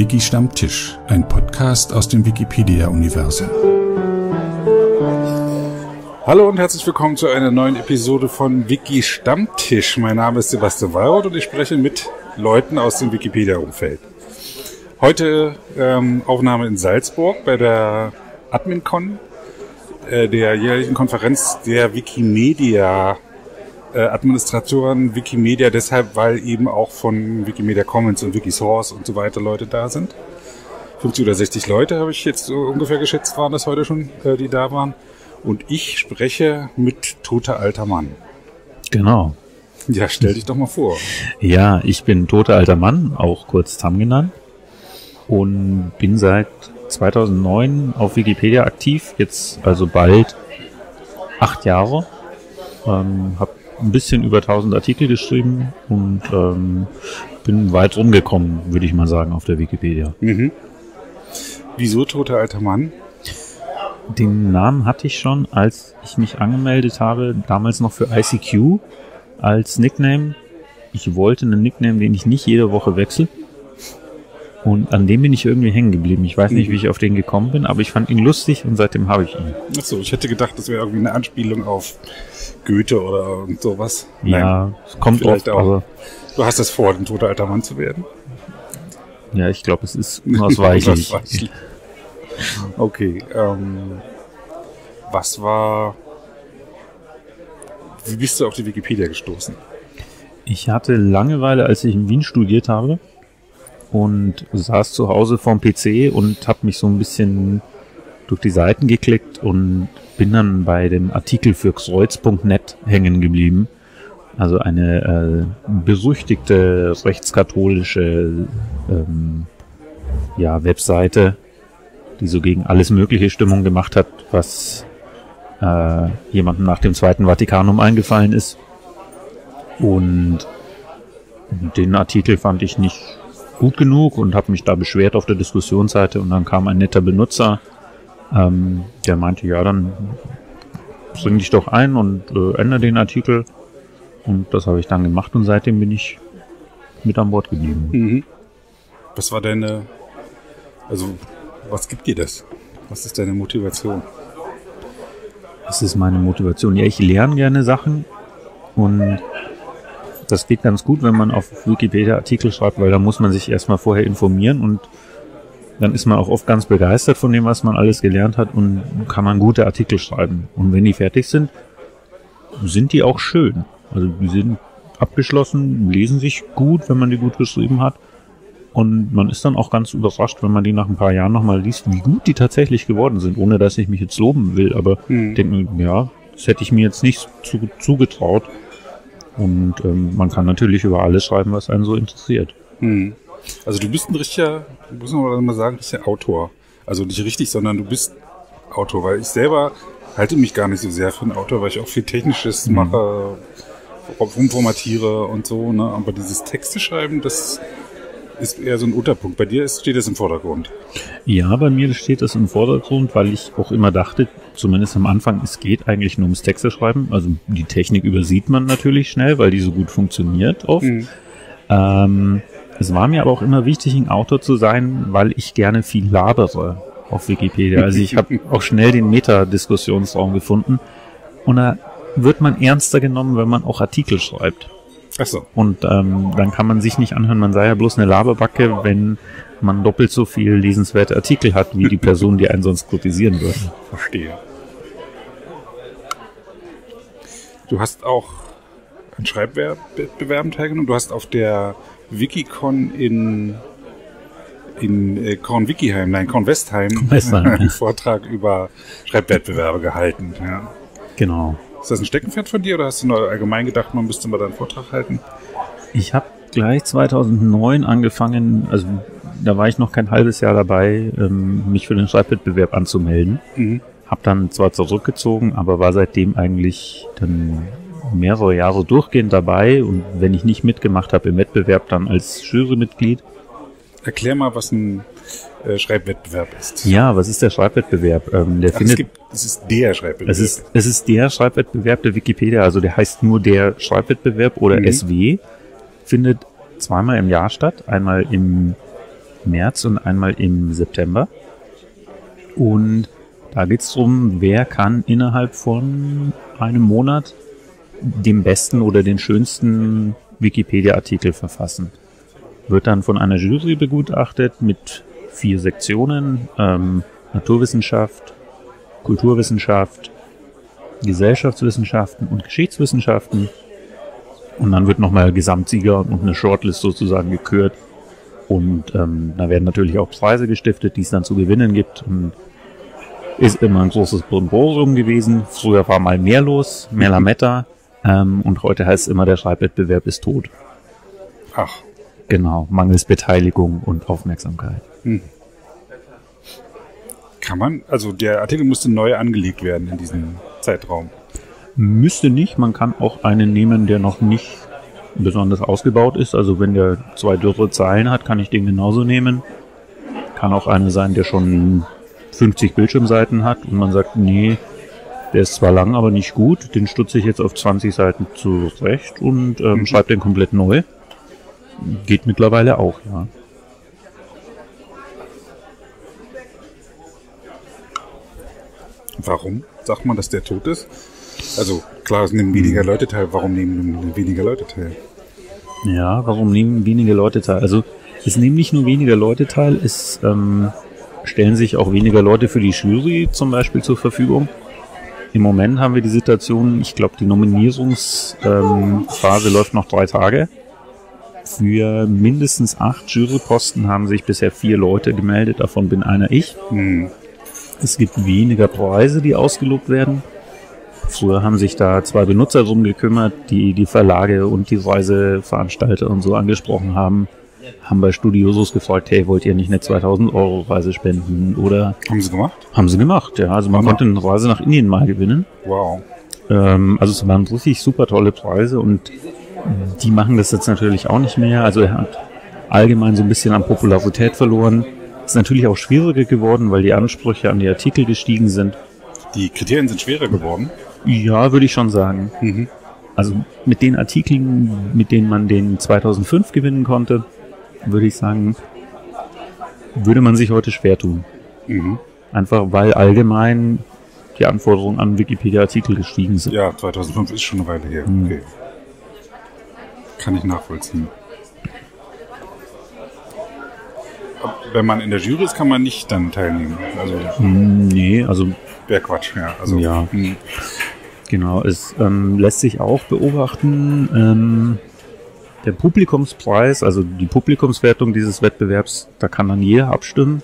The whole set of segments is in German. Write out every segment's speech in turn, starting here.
Wiki Stammtisch, ein Podcast aus dem Wikipedia-Universum. Hallo und herzlich willkommen zu einer neuen Episode von Wiki Stammtisch. Mein Name ist Sebastian Wallroth und ich spreche mit Leuten aus dem Wikipedia-Umfeld. Heute ähm, Aufnahme in Salzburg bei der AdminCon, äh, der jährlichen Konferenz der Wikimedia äh, Administratoren Wikimedia deshalb, weil eben auch von Wikimedia Commons und Wikisource und so weiter Leute da sind. 50 oder 60 Leute habe ich jetzt so ungefähr geschätzt, waren das heute schon, äh, die da waren. Und ich spreche mit toter alter Mann. Genau. Ja, stell dich doch mal vor. Ja, ich bin toter alter Mann, auch kurz Tam genannt. Und bin seit 2009 auf Wikipedia aktiv, jetzt also bald acht Jahre. Ähm, hab ein bisschen über 1000 Artikel geschrieben und ähm, bin weit rumgekommen, würde ich mal sagen, auf der Wikipedia. Mhm. Wieso toter alter Mann? Den Namen hatte ich schon, als ich mich angemeldet habe, damals noch für ICQ als Nickname. Ich wollte einen Nickname, den ich nicht jede Woche wechsle. Und an dem bin ich irgendwie hängen geblieben. Ich weiß nicht, Mhm. wie ich auf den gekommen bin, aber ich fand ihn lustig und seitdem habe ich ihn. Achso, ich hätte gedacht, das wäre irgendwie eine Anspielung auf Goethe oder irgend sowas. Ja, es kommt vielleicht oft, auch. Du hast es vor, ein toter alter Mann zu werden? ja, ich glaube, es ist unausweichlich. Unausweichlich. Okay, ähm, was war, wie bist du auf die Wikipedia gestoßen? Ich hatte Langeweile, als ich in Wien studiert habe und saß zu Hause vorm PC und habe mich so ein bisschen durch die Seiten geklickt und bin dann bei dem Artikel für kreuz.net hängen geblieben. Also eine äh, berüchtigte rechtskatholische ähm, ja, Webseite, die so gegen alles mögliche Stimmung gemacht hat, was äh, jemandem nach dem Zweiten Vatikanum eingefallen ist. Und den Artikel fand ich nicht gut genug und habe mich da beschwert auf der Diskussionsseite und dann kam ein netter Benutzer, ähm, der meinte, ja, dann bring dich doch ein und äh, ändere den Artikel. Und das habe ich dann gemacht und seitdem bin ich mit an Bord geblieben. Mhm. Was war deine, also, was gibt dir das? Was ist deine Motivation? Das ist meine Motivation. Ja, ich lerne gerne Sachen und das geht ganz gut, wenn man auf Wikipedia Artikel schreibt, weil da muss man sich erstmal vorher informieren und dann ist man auch oft ganz begeistert von dem, was man alles gelernt hat und kann man gute Artikel schreiben. Und wenn die fertig sind, sind die auch schön. Also die sind abgeschlossen, lesen sich gut, wenn man die gut geschrieben hat. Und man ist dann auch ganz überrascht, wenn man die nach ein paar Jahren nochmal liest, wie gut die tatsächlich geworden sind, ohne dass ich mich jetzt loben will. Aber Hm. denke mir, ja, das hätte ich mir jetzt nicht zu, zugetraut. Und ähm, man kann natürlich über alles schreiben, was einen so interessiert. Hm. Also du bist ein richtiger, muss man mal sagen, richtiger Autor. Also nicht richtig, sondern du bist Autor, weil ich selber halte mich gar nicht so sehr für einen Autor, weil ich auch viel Technisches mache, rumformatiere und so, ne? Aber dieses Texte schreiben, das ist eher so ein Unterpunkt. Bei dir steht das im Vordergrund. Ja, bei mir steht das im Vordergrund, weil ich auch immer dachte, zumindest am Anfang, es geht eigentlich nur ums Texte schreiben. Also die Technik übersieht man natürlich schnell, weil die so gut funktioniert oft. Hm. Ähm, es war mir aber auch immer wichtig, ein Autor zu sein, weil ich gerne viel labere auf Wikipedia. Also ich habe auch schnell den Meta-Diskussionsraum gefunden. Und da wird man ernster genommen, wenn man auch Artikel schreibt. Ach so. Und ähm, dann kann man sich nicht anhören, man sei ja bloß eine Laberbacke, wenn man doppelt so viel lesenswerte Artikel hat, wie die Person, die einen sonst kritisieren würde. Verstehe. Du hast auch an Schreibwettbewerben teilgenommen. Du hast auf der Wikicon in in äh, Kornwikiheim, nein, Kornwestheim, Kornwestheim, ja. einen Vortrag über Schreibwettbewerbe gehalten. Ja. Genau. Ist das ein Steckenpferd von dir oder hast du nur allgemein gedacht, man müsste mal da einen Vortrag halten? Ich habe gleich 2009 angefangen, also da war ich noch kein halbes Jahr dabei, ähm, mich für den Schreibwettbewerb anzumelden. Mhm. Hab dann zwar zurückgezogen, aber war seitdem eigentlich dann mehrere Jahre durchgehend dabei und wenn ich nicht mitgemacht habe im Wettbewerb, dann als Jurymitglied. Erklär mal, was ein äh, Schreibwettbewerb ist. Ja, was ist der Schreibwettbewerb? Ähm, der Ach, es, findet gibt, es ist der Schreibwettbewerb. Es ist, es ist der Schreibwettbewerb der Wikipedia, also der heißt nur der Schreibwettbewerb oder Mhm. SW, findet zweimal im Jahr statt. Einmal im März und einmal im September. Und da geht es darum, wer kann innerhalb von einem Monat den besten oder den schönsten Wikipedia-Artikel verfassen. Wird dann von einer Jury begutachtet mit vier Sektionen, ähm, Naturwissenschaft, Kulturwissenschaft, Gesellschaftswissenschaften und Geschichtswissenschaften. Und dann wird nochmal Gesamtsieger und eine Shortlist sozusagen gekürt. Und ähm, da werden natürlich auch Preise gestiftet, die es dann zu gewinnen gibt. Und ist immer ein großes Brimborium gewesen. Früher war mal mehr los, mehr Lametta. Ähm, und heute heißt es immer, der Schreibwettbewerb ist tot. Ach, Genau, mangels Beteiligung und Aufmerksamkeit. Kann man, also der Artikel musste neu angelegt werden in diesem Zeitraum. Müsste nicht, man kann auch einen nehmen, der noch nicht besonders ausgebaut ist. Also wenn der zwei dürre Zeilen hat, kann ich den genauso nehmen. Kann auch einer sein, der schon 50 Bildschirmseiten hat und man sagt, nee, der ist zwar lang, aber nicht gut, den stutze ich jetzt auf 20 Seiten zurecht und ähm, schreibe den komplett neu. Geht mittlerweile auch, ja. Warum sagt man, dass der tot ist? Also klar, es nehmen weniger Leute teil. Warum nehmen weniger Leute teil? Ja, warum nehmen wenige Leute teil? Also es nehmen nicht nur weniger Leute teil, es ähm, stellen sich auch weniger Leute für die Jury zum Beispiel zur Verfügung. Im Moment haben wir die Situation, ich glaube, die Nominierungsphase ähm, läuft noch drei Tage. Für mindestens acht Juryposten haben sich bisher vier Leute gemeldet, davon bin einer ich. Es gibt weniger Preise, die ausgelobt werden. Früher haben sich da zwei Benutzer drum gekümmert, die die Verlage und die Reiseveranstalter und so angesprochen haben. Haben bei Studiosus gefragt, hey, wollt ihr nicht eine 2000 Euro Reise spenden? Oder Haben sie gemacht? haben sie gemacht, ja. Also man konnte eine Reise nach Indien mal gewinnen. Wow. Ähm, also es waren richtig super tolle Preise und die machen das jetzt natürlich auch nicht mehr. Also er hat allgemein so ein bisschen an Popularität verloren. Ist natürlich auch schwieriger geworden, weil die Ansprüche an die Artikel gestiegen sind. Die Kriterien sind schwerer geworden. Ja, würde ich schon sagen. Also mit den Artikeln, mit denen man den 2005 gewinnen konnte, würde ich sagen, würde man sich heute schwer tun. Einfach weil allgemein die Anforderungen an Wikipedia-Artikel gestiegen sind. Ja, 2005 ist schon eine Weile her. Okay. Kann ich nachvollziehen. Ab- Wenn man in der Jury ist, kann man nicht dann teilnehmen. Also Nee, also wäre Quatsch, ja. Also, Ja. hm. Genau, es ähm, lässt sich auch beobachten, ähm, der Publikumspreis, also die Publikumswertung dieses Wettbewerbs, da kann dann jeder abstimmen.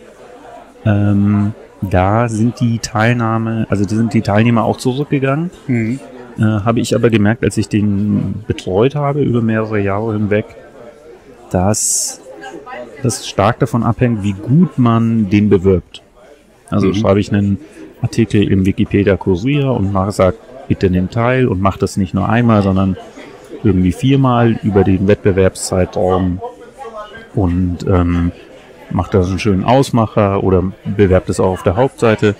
Ähm, da sind die Teilnahme, also da sind die Teilnehmer auch zurückgegangen. Mhm. Äh, habe ich aber gemerkt, als ich den betreut habe über mehrere Jahre hinweg, dass das stark davon abhängt, wie gut man den bewirbt. Also schreibe ich einen Artikel im Wikipedia Kurier und mache, sagt, bitte nimm teil und mach das nicht nur einmal, sondern irgendwie viermal über den Wettbewerbszeitraum und ähm, macht da so einen schönen Ausmacher oder bewerbt es auch auf der Hauptseite.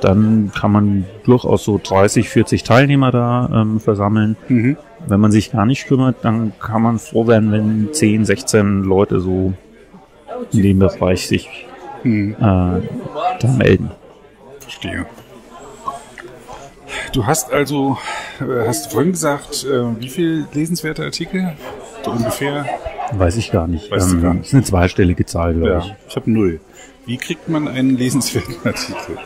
Dann kann man durchaus so 30, 40 Teilnehmer da ähm, versammeln. Wenn man sich gar nicht kümmert, dann kann man froh werden, wenn 10, 16 Leute so in dem Bereich sich äh, da melden. Verstehe. Du hast also, äh, hast du vorhin gesagt, äh, wie viel lesenswerte Artikel? So ungefähr? Weiß ich gar nicht. Weißt du ähm, gar nicht. Ist eine zweistellige Zahl, glaube Ja, ich. ich habe null. Wie kriegt man einen lesenswerten Artikel?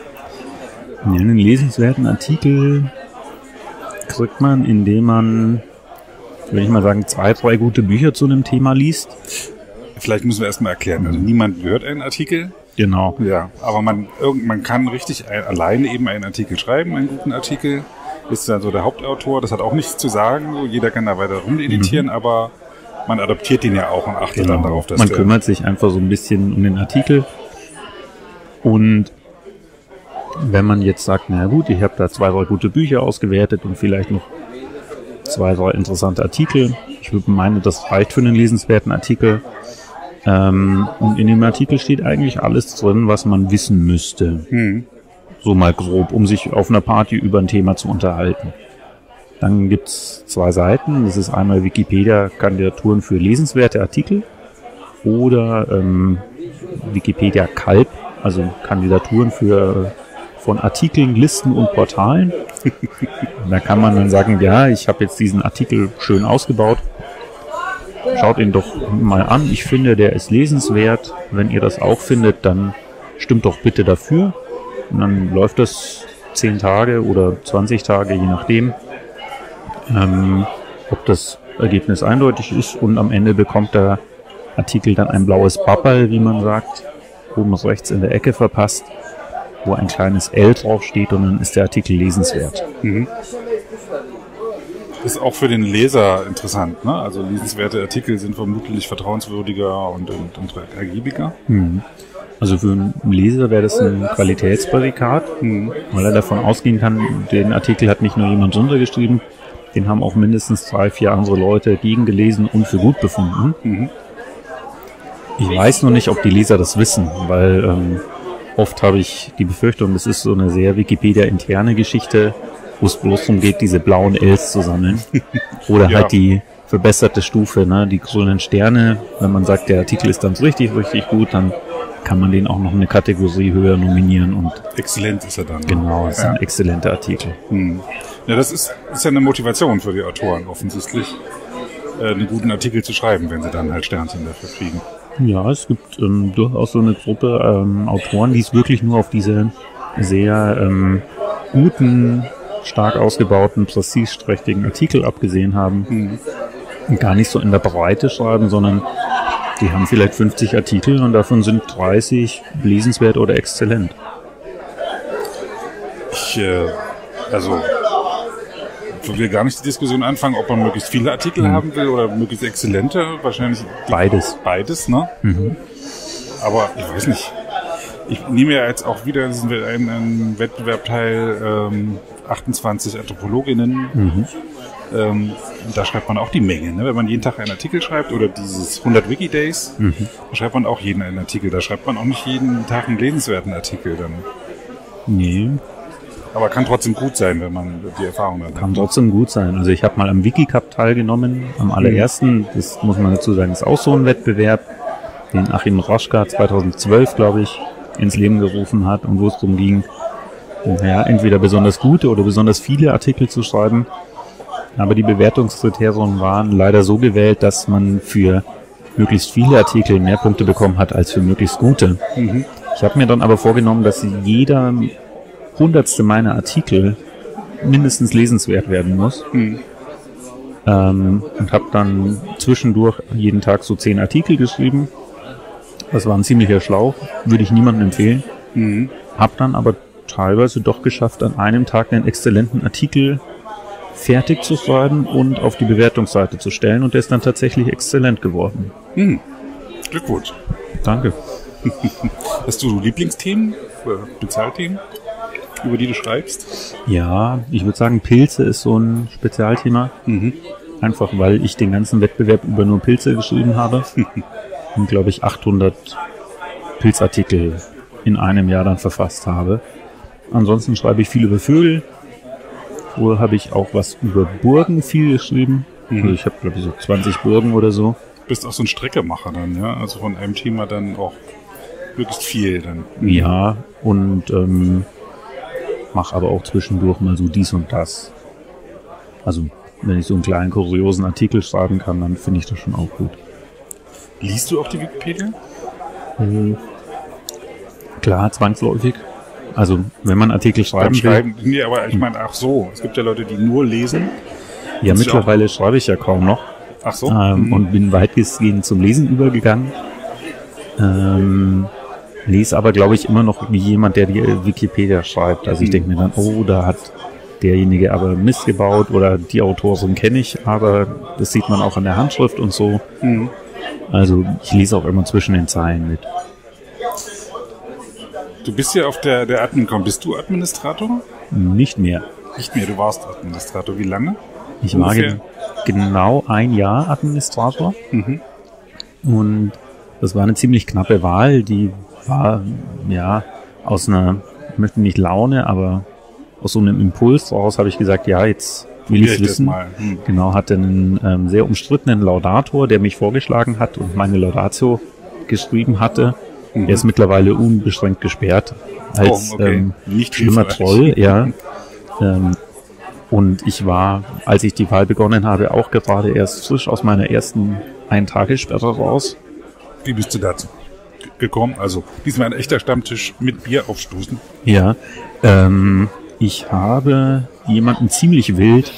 Ja, einen lesenswerten Artikel kriegt man, indem man, würde ich mal sagen, zwei, drei gute Bücher zu einem Thema liest. Vielleicht müssen wir erstmal erklären. Also niemand hört einen Artikel. Genau. Ja, aber man, irgend, man kann richtig ein, alleine eben einen Artikel schreiben, einen guten Artikel. Ist dann so der Hauptautor. Das hat auch nichts zu sagen. Jeder kann da weiter rumeditieren, aber man adoptiert den ja auch und achtet dann darauf, dass Mhm. man kümmert sich einfach so ein bisschen um den Artikel. Und wenn man jetzt sagt, na gut, ich habe da zwei, drei gute Bücher ausgewertet und vielleicht noch zwei, drei interessante Artikel. Ich würde meinen, das reicht für einen lesenswerten Artikel. Ähm, und in dem Artikel steht eigentlich alles drin, was man wissen müsste. So mal grob, um sich auf einer Party über ein Thema zu unterhalten. Dann gibt's zwei Seiten. Das ist einmal Wikipedia-Kandidaturen für lesenswerte Artikel oder ähm, Wikipedia Kalb, also Kandidaturen für von Artikeln, Listen und Portalen. da kann man dann sagen, ja, ich habe jetzt diesen Artikel schön ausgebaut. Schaut ihn doch mal an. Ich finde, der ist lesenswert. Wenn ihr das auch findet, dann stimmt doch bitte dafür. Und dann läuft das 10 Tage oder 20 Tage, je nachdem, ähm, ob das Ergebnis eindeutig ist. Und am Ende bekommt der Artikel dann ein blaues Bappal, wie man sagt, oben rechts in der Ecke verpasst wo ein kleines L draufsteht und dann ist der Artikel lesenswert. Mhm. Ist auch für den Leser interessant, ne? Also lesenswerte Artikel sind vermutlich vertrauenswürdiger und, und, und ergiebiger. Mhm. Also für einen Leser wäre das ein Qualitätsprädikat, mhm. weil er davon ausgehen kann, den Artikel hat nicht nur jemand runtergeschrieben, den haben auch mindestens drei, vier andere Leute gegengelesen und für gut befunden. Mhm. Ich weiß nur nicht, ob die Leser das wissen, weil ähm, Oft habe ich die Befürchtung, das ist so eine sehr Wikipedia-interne Geschichte, wo es bloß darum geht, diese blauen Ls zu sammeln. Oder ja. halt die verbesserte Stufe, ne? die grünen Sterne. Wenn man sagt, der Artikel ist dann so richtig, richtig gut, dann kann man den auch noch eine Kategorie höher nominieren und exzellent ist er dann. Ne? Genau, ist ja. ein exzellenter Artikel. Hm. Ja, das ist, ist ja eine Motivation für die Autoren offensichtlich, äh, einen guten Artikel zu schreiben, wenn sie dann halt Sternchen dafür kriegen. Ja, es gibt ähm, durchaus so eine Gruppe ähm, Autoren, die es wirklich nur auf diese sehr ähm, guten, stark ausgebauten, prestigeträchtigen Artikel abgesehen haben. Mhm. Und gar nicht so in der Breite schreiben, sondern die haben vielleicht 50 Artikel und davon sind 30 lesenswert oder exzellent. Ich, äh, also ich will gar nicht die Diskussion anfangen, ob man möglichst viele Artikel mhm. haben will oder möglichst exzellente. Wahrscheinlich beides. Beides, ne? Mhm. Aber ich weiß nicht. Ich nehme ja jetzt auch wieder einen, einen Wettbewerb teil, ähm, 28 Anthropologinnen. Mhm. Ähm, da schreibt man auch die Menge. Ne? Wenn man jeden Tag einen Artikel schreibt oder dieses 100 Wikidays, mhm. da schreibt man auch jeden einen Artikel. Da schreibt man auch nicht jeden Tag einen lesenswerten Artikel. Dann. Nee, aber kann trotzdem gut sein, wenn man die Erfahrung hat. Kann trotzdem gut sein. Also ich habe mal am Wikicup teilgenommen, am allerersten. Das muss man dazu sagen, ist auch so ein Wettbewerb, den Achim Roschka 2012, glaube ich, ins Leben gerufen hat und wo es darum ging, naja, entweder besonders gute oder besonders viele Artikel zu schreiben. Aber die Bewertungskriterien waren leider so gewählt, dass man für möglichst viele Artikel mehr Punkte bekommen hat als für möglichst gute. Mhm. Ich habe mir dann aber vorgenommen, dass jeder hundertste meiner Artikel mindestens lesenswert werden muss. Mhm. Ähm, und habe dann zwischendurch jeden Tag so zehn Artikel geschrieben. Das war ein ziemlicher Schlauch, würde ich niemandem empfehlen. Mhm. Hab dann aber teilweise doch geschafft, an einem Tag einen exzellenten Artikel fertig zu schreiben und auf die Bewertungsseite zu stellen und der ist dann tatsächlich exzellent geworden. Mhm. Glückwunsch. Danke. Hast du Lieblingsthemen, Spezialthemen? über die du schreibst? Ja, ich würde sagen, Pilze ist so ein Spezialthema. Mhm. Einfach weil ich den ganzen Wettbewerb über nur Pilze geschrieben habe. und glaube ich 800 Pilzartikel in einem Jahr dann verfasst habe. Ansonsten schreibe ich viel über Vögel. Vorher habe ich auch was über Burgen viel geschrieben. Mhm. Also ich habe glaube ich so 20 Burgen oder so. Du bist auch so ein Streckemacher dann, ja? Also von einem Thema dann auch möglichst viel dann. Ja, und ähm, mache aber auch zwischendurch mal so dies und das. Also wenn ich so einen kleinen kuriosen Artikel schreiben kann, dann finde ich das schon auch gut. Liest du auch die Wikipedia? Mhm. Klar, zwangsläufig. Also wenn man Artikel schreiben will. Schreiben, nee, aber ich meine, ach so, es gibt ja Leute, die nur lesen. Ja, mittlerweile schreibe ich ja kaum noch. Ach so. Ähm, mhm. Und bin weitgehend zum Lesen übergegangen. Ähm, lese aber, glaube ich, immer noch wie jemand, der die Wikipedia schreibt. Also ich denke mir dann, oh, da hat derjenige aber Mist gebaut oder die Autorin kenne ich, aber das sieht man auch an der Handschrift und so. Mhm. Also ich lese auch immer zwischen den Zeilen mit. Du bist ja auf der, der Admin.com. Bist du Administrator? Nicht mehr. Nicht mehr, du warst Administrator. Wie lange? Ich war ge genau ein Jahr Administrator. Mhm. Und das war eine ziemlich knappe Wahl. Die war ja aus einer, ich möchte nicht Laune, aber aus so einem Impuls daraus habe ich gesagt, ja, jetzt will ich es wissen. Hm. Genau, hatte einen ähm, sehr umstrittenen Laudator, der mich vorgeschlagen hat und meine Laudatio geschrieben hatte. Er ist mittlerweile unbeschränkt gesperrt als Oh, okay. ähm, Nicht schlimmer. Troll, ja. Ähm, und ich war, als ich die Wahl begonnen habe, auch gerade erst frisch aus meiner ersten Ein-Tage-Sperre raus. Wie bist du dazu ge- gekommen? Also, diesmal ein echter Stammtisch mit Bier aufstoßen. Ja, ähm, ich habe jemanden ziemlich wild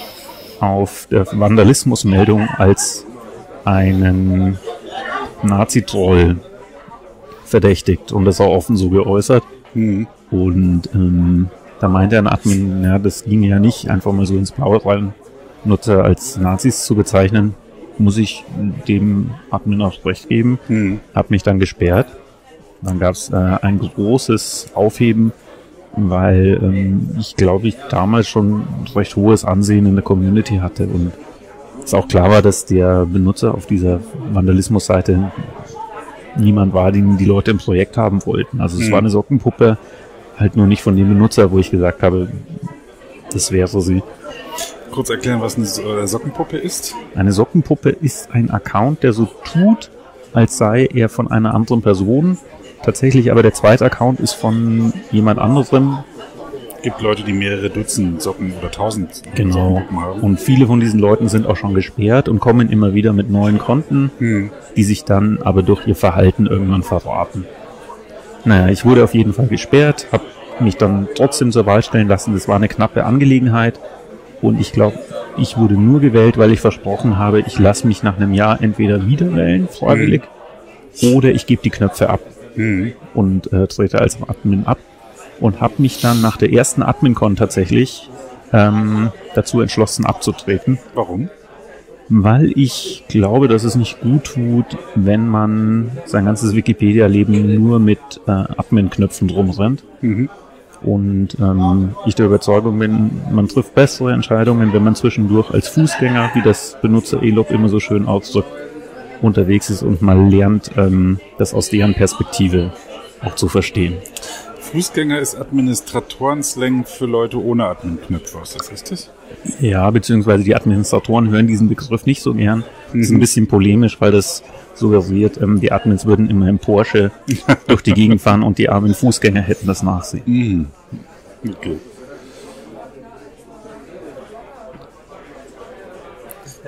auf der Vandalismusmeldung als einen Nazi-Troll verdächtigt und das auch offen so geäußert. Mhm. Und ähm, da meinte ein Admin, ja, das ging ja nicht, einfach mal so ins Blaue rein, Nutzer als Nazis zu bezeichnen, muss ich dem Admin auch recht geben. Mhm. Hab mich dann gesperrt. Dann gab es äh, ein großes Aufheben, weil ähm, ich glaube, ich damals schon recht hohes Ansehen in der Community hatte und es auch klar war, dass der Benutzer auf dieser Vandalismus-Seite niemand war, den die Leute im Projekt haben wollten. Also es Mhm. war eine Sockenpuppe, halt nur nicht von dem Benutzer, wo ich gesagt habe, das wäre sie. Kurz erklären, was eine äh, Sockenpuppe ist. Eine Sockenpuppe ist ein Account, der so tut, als sei er von einer anderen Person. Tatsächlich aber der zweite Account ist von jemand anderem. Gibt Leute, die mehrere Dutzend Socken oder tausend Genau. Sockenpuppen haben. Und viele von diesen Leuten sind auch schon gesperrt und kommen immer wieder mit neuen Konten, Mhm. die sich dann aber durch ihr Verhalten irgendwann verraten. Naja, ich wurde auf jeden Fall gesperrt, habe mich dann trotzdem zur Wahl stellen lassen. Das war eine knappe Angelegenheit. Und ich glaube, ich wurde nur gewählt, weil ich versprochen habe, ich lasse mich nach einem Jahr entweder wieder wählen, freiwillig, oder ich gebe die Knöpfe ab Mhm. und äh, trete als Admin ab und habe mich dann nach der ersten Admin-Con tatsächlich ähm, dazu entschlossen abzutreten, Warum? weil ich glaube, dass es nicht gut tut, wenn man sein ganzes Wikipedia-Leben nur mit äh, Admin-Knöpfen rumrennt. Mhm. Und ähm, ich der Überzeugung bin, man trifft bessere Entscheidungen, wenn man zwischendurch als Fußgänger, wie das Benutzer Elop immer so schön ausdrückt, unterwegs ist und mal lernt, ähm, das aus deren Perspektive auch zu verstehen. Fußgänger ist Administratoren-Slang für Leute ohne Admin-Knöpfe. Ist das richtig? Ja, beziehungsweise die Administratoren hören diesen Begriff nicht so gern. Das ist ein bisschen polemisch, weil das suggeriert, ähm, die Admins würden immer im Porsche durch die Gegend fahren und die armen Fußgänger hätten das Nachsehen. Mhm. Okay.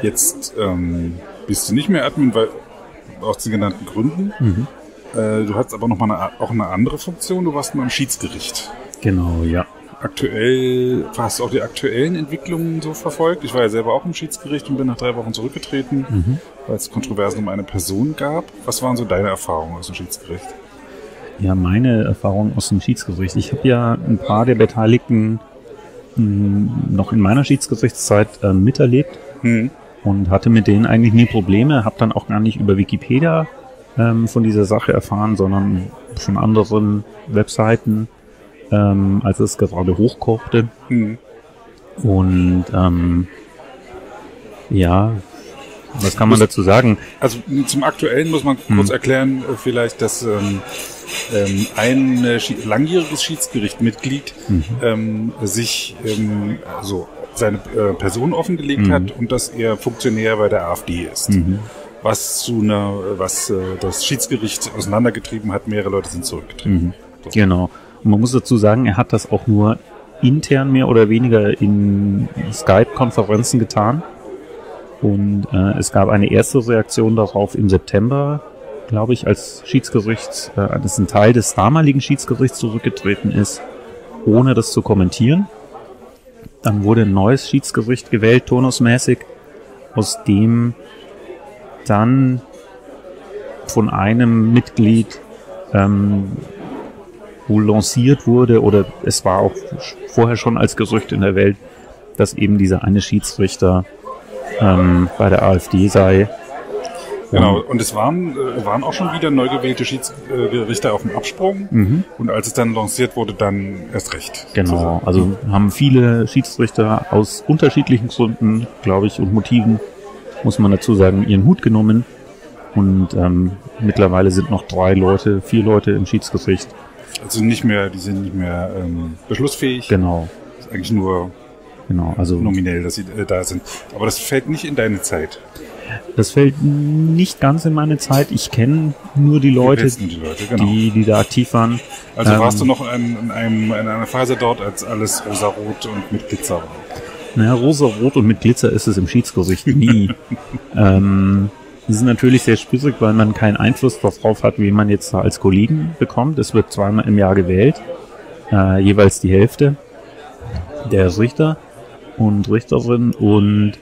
Jetzt ähm, bist du nicht mehr Admin, weil aus den genannten Gründen. Äh, du hattest aber noch mal eine, auch eine andere Funktion. Du warst mal im Schiedsgericht. Genau, ja. Aktuell, hast du auch die aktuellen Entwicklungen so verfolgt? Ich war ja selber auch im Schiedsgericht und bin nach drei Wochen zurückgetreten, weil es Kontroversen um eine Person gab. Was waren so deine Erfahrungen aus dem Schiedsgericht? Ja, meine Erfahrung aus dem Schiedsgericht. Ich habe ja ein paar der Beteiligten mh, noch in meiner Schiedsgerichtszeit äh, miterlebt Hm. und hatte mit denen eigentlich nie Probleme. Habe dann auch gar nicht über Wikipedia ähm, von dieser Sache erfahren, sondern von anderen Webseiten, ähm, als es gerade hochkochte. Hm. Und ähm, ja, was kann man dazu sagen? Also zum Aktuellen muss man kurz erklären, äh, vielleicht, dass ähm, ähm, ein äh, langjähriges Schiedsgerichtmitglied ähm, sich ähm, also seine äh, Person offengelegt hat und dass er Funktionär bei der AfD ist. Was zu einer, was äh, das Schiedsgericht auseinandergetrieben hat, mehrere Leute sind zurückgetreten. Das- Genau. Und man muss dazu sagen, er hat das auch nur intern mehr oder weniger in Skype-Konferenzen getan. Und äh, es gab eine erste Reaktion darauf im September, glaube ich, als Schiedsgericht, äh, als ein Teil des damaligen Schiedsgerichts zurückgetreten ist, ohne das zu kommentieren. Dann wurde ein neues Schiedsgericht gewählt, turnusmäßig, aus dem dann von einem Mitglied ähm, wohl lanciert wurde oder es war auch vorher schon als Gerücht in der Welt, dass eben dieser eine Schiedsrichter ähm, bei der AfD sei. Genau, und es waren, äh, waren auch schon wieder neu gewählte Schiedsrichter auf dem Absprung. Und als es dann lanciert wurde, dann erst recht. Genau, also haben viele Schiedsrichter aus unterschiedlichen Gründen, glaube ich, und Motiven, muss man dazu sagen, ihren Hut genommen. Und ähm, mittlerweile sind noch drei Leute, vier Leute im Schiedsgericht. Also nicht mehr, die sind nicht mehr ähm, beschlussfähig. Genau, Das ist eigentlich nur genau. Also nominell, dass sie äh, da sind. Aber das fällt nicht in deine Zeit. Das fällt nicht ganz in meine Zeit. Ich kenne nur die Leute, die Leute, genau. die, die da aktiv waren. also ähm, warst du noch in, in, einem, in einer Phase dort, als alles rosarot und mit Glitzer war? Naja, rosa-rot und mit Glitzer ist es im Schiedsgericht nie. ähm, das ist natürlich sehr schwierig, weil man keinen Einfluss darauf hat, wie man jetzt da als Kollegen bekommt. Es wird zweimal im Jahr gewählt, äh, jeweils die Hälfte der Richter und Richterin und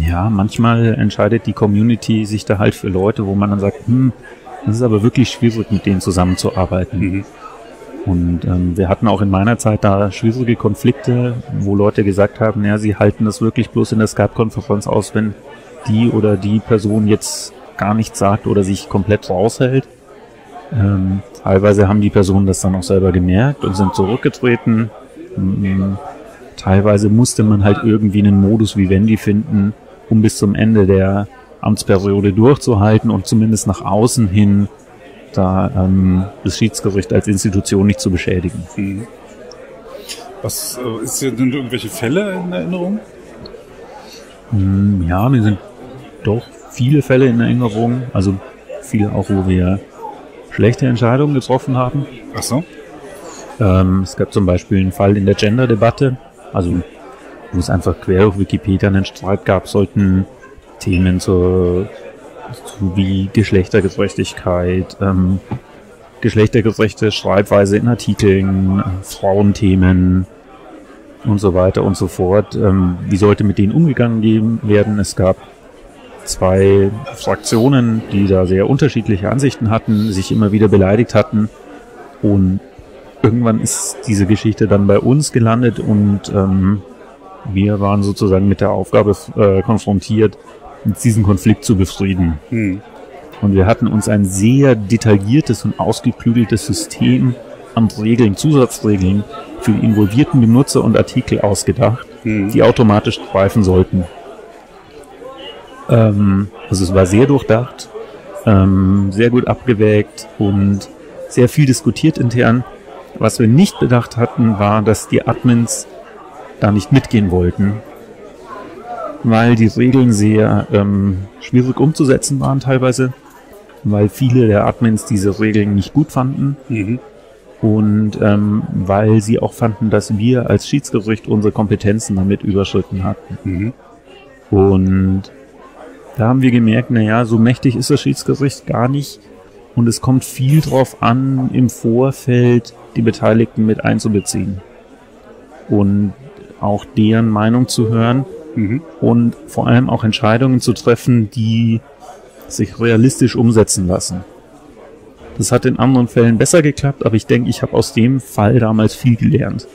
ja, manchmal entscheidet die Community sich da halt für Leute, wo man dann sagt, hm, das ist aber wirklich schwierig, mit denen zusammenzuarbeiten. Mhm. Und ähm, wir hatten auch in meiner Zeit da schwierige Konflikte, wo Leute gesagt haben, ja, sie halten das wirklich bloß in der Skype-Konferenz aus, wenn die oder die Person jetzt gar nichts sagt oder sich komplett raushält. Ähm, teilweise haben die Personen das dann auch selber gemerkt und sind zurückgetreten. Mm, Teilweise musste man halt irgendwie einen Modus wie Wendy finden, um bis zum Ende der Amtsperiode durchzuhalten und zumindest nach außen hin da ähm, das Schiedsgericht als Institution nicht zu beschädigen. Mhm. Was äh, ist sind irgendwelche Fälle in Erinnerung? Mm, Ja, mir sind doch viele Fälle in Erinnerung, also viele auch, wo wir schlechte Entscheidungen getroffen haben. Ach so. Ähm, es gab zum Beispiel einen Fall in der Gender-Debatte, also wo es einfach quer auf Wikipedia einen Streit gab, sollten Themen zur, wie Geschlechtergerechtigkeit, ähm, geschlechtergerechte Schreibweise in Artikeln, äh, Frauenthemen und so weiter und so fort. Ähm, wie sollte mit denen umgegangen werden? Es gab zwei Fraktionen, die da sehr unterschiedliche Ansichten hatten, sich immer wieder beleidigt hatten und irgendwann ist diese Geschichte dann bei uns gelandet und ähm, wir waren sozusagen mit der Aufgabe äh, konfrontiert, diesen Konflikt zu befrieden. Hm. Und wir hatten uns ein sehr detailliertes und ausgeklügeltes System an Regeln, Zusatzregeln für die involvierten Benutzer und Artikel ausgedacht, Hm. die automatisch greifen sollten. Ähm, also es war sehr durchdacht, ähm, sehr gut abgewägt und sehr viel diskutiert intern. Was wir nicht bedacht hatten, war, dass die Admins da nicht mitgehen wollten, weil die Regeln sehr ähm, schwierig umzusetzen waren teilweise, weil viele der Admins diese Regeln nicht gut fanden Mhm. und ähm, weil sie auch fanden, dass wir als Schiedsgericht unsere Kompetenzen damit überschritten hatten. Mhm. Und da haben wir gemerkt, naja, so mächtig ist das Schiedsgericht gar nicht. Und es kommt viel drauf an, im Vorfeld die Beteiligten mit einzubeziehen. Und auch deren Meinung zu hören Mhm. und vor allem auch Entscheidungen zu treffen, die sich realistisch umsetzen lassen. Das hat in anderen Fällen besser geklappt, aber ich denke, ich habe aus dem Fall damals viel gelernt,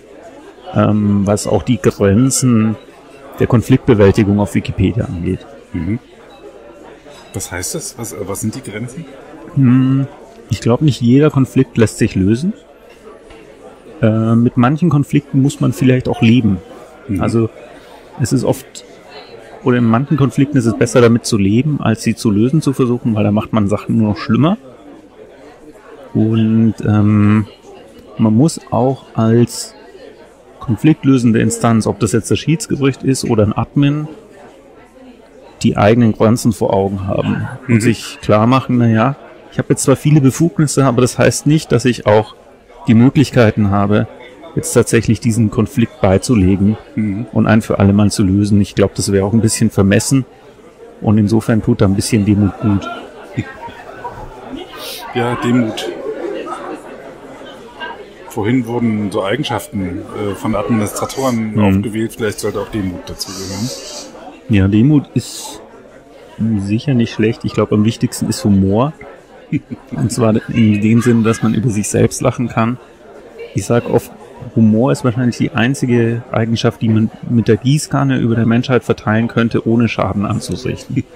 ähm, was auch die Grenzen der Konfliktbewältigung auf Wikipedia angeht. Mhm. Was heißt das? Was, äh, was sind die Grenzen? Hm, ich glaube, nicht jeder Konflikt lässt sich lösen. Äh, mit manchen Konflikten muss man vielleicht auch leben. Mhm. Also es ist oft, oder in manchen Konflikten ist es besser damit zu leben, als sie zu lösen zu versuchen, weil da macht man Sachen nur noch schlimmer. Und ähm, man muss auch als konfliktlösende Instanz, ob das jetzt das Schiedsgericht ist oder ein Admin, die eigenen Grenzen vor Augen haben und Mhm. sich klar machen, naja, ich habe jetzt zwar viele Befugnisse, aber das heißt nicht, dass ich auch die Möglichkeiten habe, jetzt tatsächlich diesen Konflikt beizulegen Mhm. und ein für alle Mal zu lösen. Ich glaube, das wäre auch ein bisschen vermessen und insofern tut da ein bisschen Demut gut. Ja, Demut. Vorhin wurden so Eigenschaften äh, von Administratoren Mhm. aufgewählt. Vielleicht sollte auch Demut dazugehören. Ja, Demut ist sicher nicht schlecht. Ich glaube, am wichtigsten ist Humor. Und zwar in dem Sinne, dass man über sich selbst lachen kann. Ich sage oft, Humor ist wahrscheinlich die einzige Eigenschaft, die man mit der Gießkanne über der Menschheit verteilen könnte, ohne Schaden anzurichten.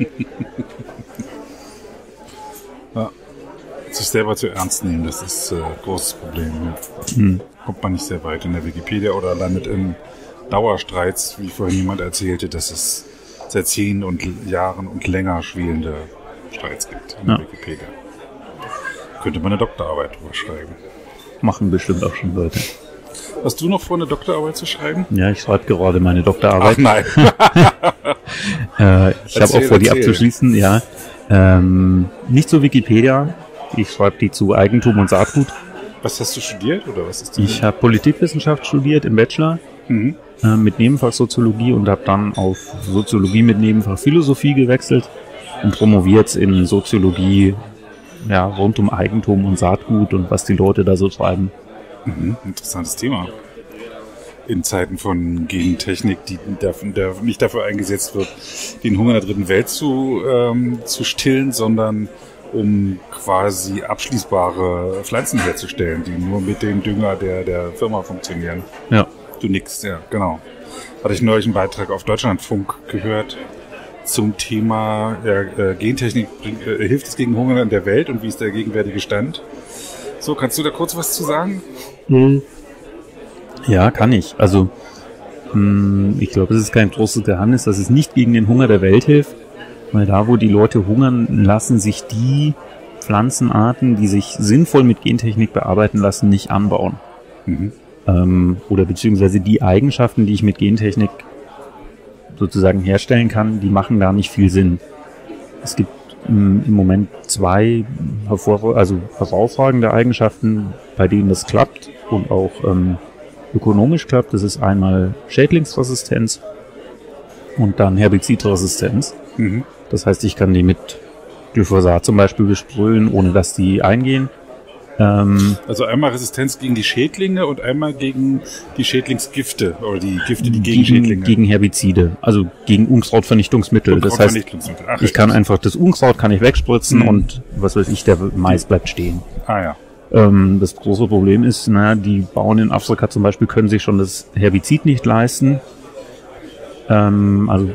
Sich selber zu ernst nehmen, das ist äh, großes Problem. Ja. Hm. Kommt man nicht sehr weit in der Wikipedia oder landet in Dauerstreits, wie vorhin jemand erzählte, dass es seit zehn und Jahren und länger schwelende Streits gibt in Ja. der Wikipedia. Könnte man eine Doktorarbeit drüber schreiben. Machen bestimmt auch schon Leute. Hast du noch vor, eine Doktorarbeit zu schreiben? Ja, ich schreibe gerade meine Doktorarbeit. Ach nein. Äh, ich habe auch Erzähl, vor, die erzähl. abzuschließen, ja. Ähm, nicht zu Wikipedia. Ich schreibe die zu Eigentum und Saatgut. Was hast du studiert oder was ist das? Ich habe Politikwissenschaft studiert im Bachelor Mhm. äh, mit Nebenfach Soziologie und habe dann auf Soziologie mit Nebenfach Philosophie gewechselt und promoviert in Soziologie ja, rund um Eigentum und Saatgut und was die Leute da so treiben. Mhm. Interessantes Thema. In Zeiten von Gentechnik, die nicht dafür eingesetzt wird, den Hunger der dritten Welt zu, ähm, zu stillen, sondern um quasi abschließbare Pflanzen herzustellen, die nur mit dem Dünger der, der Firma funktionieren. Ja. Du nix, ja, genau. Hatte ich neulich einen Beitrag auf Deutschlandfunk gehört zum Thema äh, Gentechnik bringt, äh, hilft es gegen Hunger in der Welt und wie ist der gegenwärtige Stand? So, kannst du da kurz was zu sagen? Ja, kann ich. Also, mh, ich glaube, es ist kein großes Geheimnis, dass es nicht gegen den Hunger der Welt hilft, weil da, wo die Leute hungern, lassen sich die Pflanzenarten, die sich sinnvoll mit Gentechnik bearbeiten lassen, nicht anbauen. Mhm. Ähm, oder beziehungsweise die Eigenschaften, die ich mit Gentechnik sozusagen herstellen kann, die machen da nicht viel Sinn. Es gibt im Moment zwei hervor also herausragende Eigenschaften, bei denen das klappt und auch ähm, ökonomisch klappt. Das ist einmal Schädlingsresistenz und dann Herbizidresistenz. Mhm. Das heißt, ich kann die mit Glyphosat zum Beispiel besprühen, ohne dass die eingehen. Ähm, Also einmal Resistenz gegen die Schädlinge und einmal gegen die Schädlingsgifte oder die Gifte, die gegen, gegen, Schädlinge. gegen Herbizide, also gegen Unkrautvernichtungsmittel. Das heißt. Ach, ich kann einfach das Unkraut kann ich wegspritzen Mhm. und was weiß ich, der Mais bleibt stehen. Ah ja. Ähm, das große Problem ist, na, die Bauern in Afrika zum Beispiel können sich schon das Herbizid nicht leisten. Ähm, also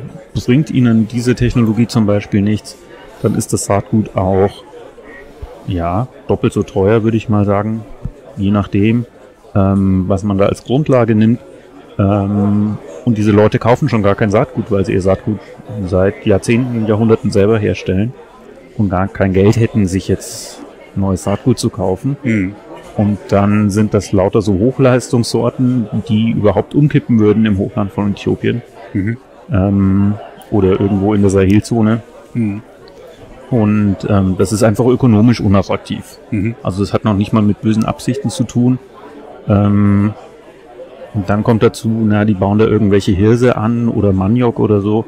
bringt ihnen diese Technologie zum Beispiel nichts, dann ist das Saatgut auch ja doppelt so teuer, würde ich mal sagen, je nachdem, ähm, was man da als Grundlage nimmt. Ähm, und diese Leute kaufen schon gar kein Saatgut, weil sie ihr Saatgut seit Jahrzehnten, Jahrhunderten selber herstellen und gar kein Geld hätten, sich jetzt neues Saatgut zu kaufen. Hm. Und dann sind das lauter so Hochleistungssorten, die überhaupt umkippen würden im Hochland von Äthiopien Mhm. ähm, oder irgendwo in der Sahelzone. Mhm. Und ähm, das ist einfach ökonomisch unattraktiv. Mhm. Also das hat noch nicht mal mit bösen Absichten zu tun. Ähm, und dann kommt dazu, na, die bauen da irgendwelche Hirse an oder Maniok oder so.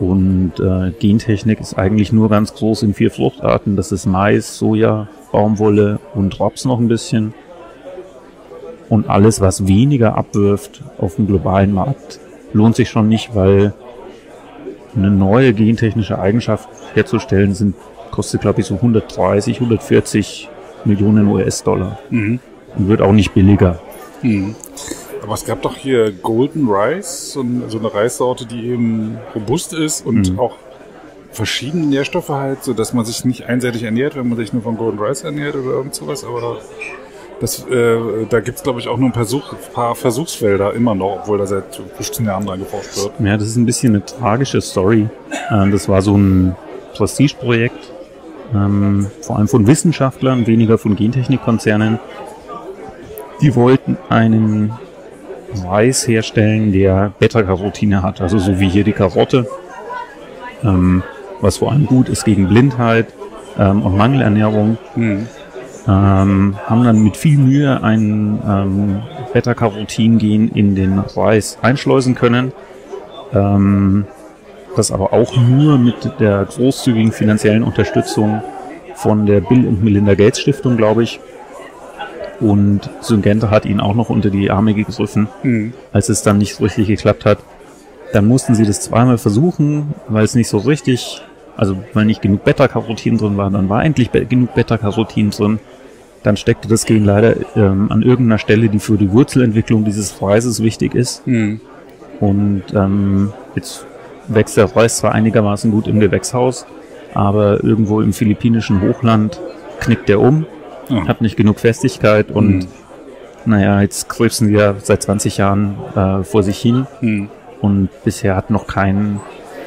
Und äh, Gentechnik ist eigentlich nur ganz groß in vier Fruchtarten. Das ist Mais, Soja, Baumwolle und Raps noch ein bisschen. Und alles, was weniger abwirft auf dem globalen Markt, lohnt sich schon nicht, weil eine neue gentechnische Eigenschaft herzustellen sind, kostet glaube ich so 130, 140 Millionen US-Dollar Mhm. und wird auch nicht billiger. Mhm. Aber es gab doch hier Golden Rice, so, ein, so eine Reissorte, die eben robust ist und Mhm. auch verschiedene Nährstoffe halt, so dass man sich nicht einseitig ernährt, wenn man sich nur von Golden Rice ernährt oder irgend sowas. Aber das, äh, da gibt's glaube ich auch nur ein paar, Such, paar Versuchsfelder immer noch, obwohl da seit 15 Jahren dran geforscht wird. Ja, das ist ein bisschen eine tragische Story. Ähm, das war so ein Prestigeprojekt, ähm, vor allem von Wissenschaftlern, weniger von Gentechnikkonzernen. Die wollten einen Reis herstellen, der Beta-Carotine hat, also so wie hier die Karotte, ähm, was vor allem gut ist gegen Blindheit ähm, und Mangelernährung. Mhm. Ähm, haben dann mit viel Mühe ein ähm, Beta-Carotin-Gen in den Reis einschleusen können. Ähm, das aber auch nur mit der großzügigen finanziellen Unterstützung von der Bill und Melinda Gates Stiftung, glaube ich. Und Syngenta hat ihn auch noch unter die Arme gegriffen, Mhm. als es dann nicht so richtig geklappt hat. Dann mussten sie das zweimal versuchen, weil es nicht so richtig, also weil nicht genug Beta-Carotin drin war, dann war endlich be genug Beta-Carotin drin. Dann steckte das Gen leider ähm, an irgendeiner Stelle, die für die Wurzelentwicklung dieses Reises wichtig ist. Mhm. Und ähm, jetzt wächst der Reis zwar einigermaßen gut im Gewächshaus, aber irgendwo im philippinischen Hochland knickt der um, Ja. hat nicht genug Festigkeit und Mhm. naja, jetzt krebsen wir seit 20 Jahren äh, vor sich hin Mhm. und bisher hat noch kein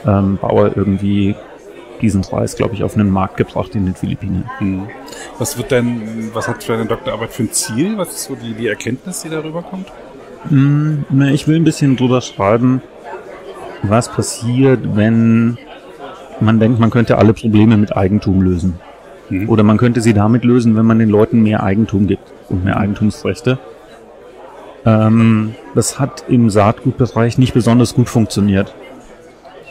ähm, Bauer irgendwie diesen Preis, glaube ich, auf einen Markt gebracht in den Philippinen. Mhm. Was wird denn, was hat für deine Doktorarbeit für ein Ziel? Was ist so die, die Erkenntnis, die darüber kommt? Mm, na, ich will ein bisschen drüber schreiben, was passiert, wenn man denkt, man könnte alle Probleme mit Eigentum lösen. Mhm. Oder man könnte sie damit lösen, wenn man den Leuten mehr Eigentum gibt und mehr Eigentumsrechte. Ähm, das hat im Saatgutbereich nicht besonders gut funktioniert.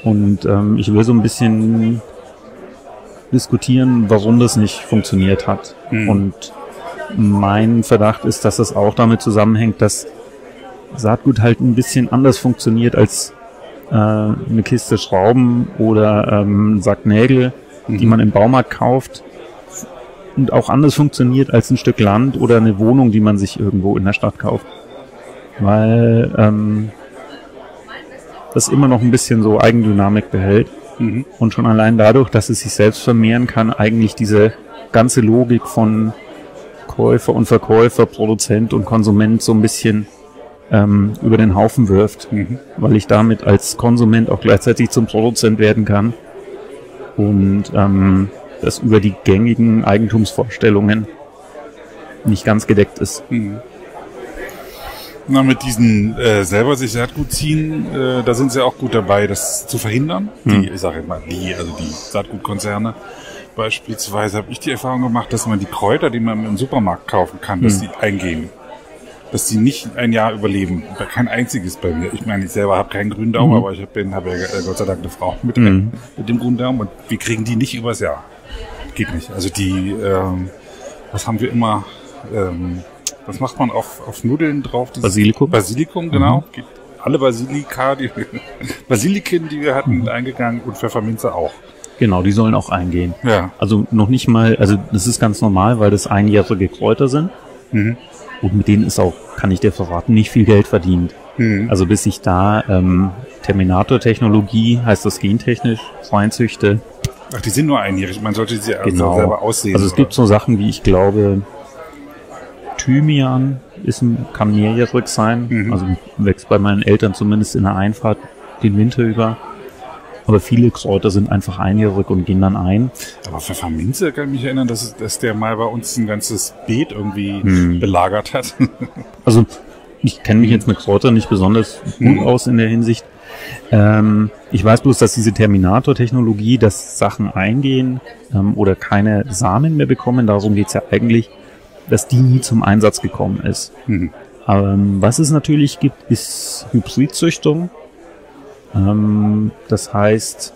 Und ähm, ich will so ein bisschen diskutieren, warum das nicht funktioniert hat. Mhm. Und mein Verdacht ist, dass das auch damit zusammenhängt, dass Saatgut halt ein bisschen anders funktioniert als äh, eine Kiste Schrauben oder ähm, ein Sack Nägel, die man im Baumarkt kauft und auch anders funktioniert als ein Stück Land oder eine Wohnung, die man sich irgendwo in der Stadt kauft. Weil ähm, das immer noch ein bisschen so Eigendynamik behält Mhm. und schon allein dadurch, dass es sich selbst vermehren kann, eigentlich diese ganze Logik von Käufer und Verkäufer, Produzent und Konsument so ein bisschen ähm, über den Haufen wirft, Mhm. weil ich damit als Konsument auch gleichzeitig zum Produzent werden kann und ähm, das über die gängigen Eigentumsvorstellungen nicht ganz gedeckt ist. Na, mit diesen äh, selber sich Saatgut ziehen, äh, da sind sie auch gut dabei, das zu verhindern. Die, ich sage mal, die, also die Saatgutkonzerne. Beispielsweise habe ich die Erfahrung gemacht, dass man die Kräuter, die man im Supermarkt kaufen kann, dass die eingehen. Dass die nicht ein Jahr überleben. Kein einziges bei mir. Ich meine, ich selber habe keinen grünen Daumen, aber ich habe hab ja äh, Gott sei Dank eine Frau mit, Mhm. mit dem grünen Daumen und wir kriegen die nicht übers Jahr. Geht nicht. Also die, ähm, was haben wir immer, ähm, was macht man auf, auf Nudeln drauf? Dieses Basilikum? Basilikum, genau. Geht alle Basilika, die, Basiliken, die wir hatten, eingegangen und Pfefferminze auch. Genau, die sollen auch eingehen. Ja. Also noch nicht mal, also das ist ganz normal, weil das einjährige Kräuter sind. Mhm. Und mit denen ist auch, kann ich dir verraten, nicht viel Geld verdient. Mhm. Also bis ich da ähm, Terminator-Technologie, heißt das gentechnisch, reinzüchte. Ach, die sind nur einjährig. Man sollte sie also Genau. selber aussehen. Also es oder? gibt so Sachen wie, ich glaube, Thymian ist, ein- kann mehrjährig sein. Mhm. Also wächst bei meinen Eltern zumindest in der Einfahrt den Winter über. Aber viele Kräuter sind einfach einjährig und gehen dann ein. Aber Pfefferminze kann ich mich erinnern, dass, dass der mal bei uns ein ganzes Beet irgendwie Hm. belagert hat. Also ich kenne mich jetzt mit Kräutern nicht besonders gut Mhm. aus in der Hinsicht. Ähm, ich weiß bloß, dass diese Terminator-Technologie, dass Sachen eingehen ähm, oder keine Samen mehr bekommen, darum geht's ja eigentlich, dass die nie zum Einsatz gekommen ist. Mhm. Ähm, was es natürlich gibt, ist Hybridzüchtung. Ähm, das heißt,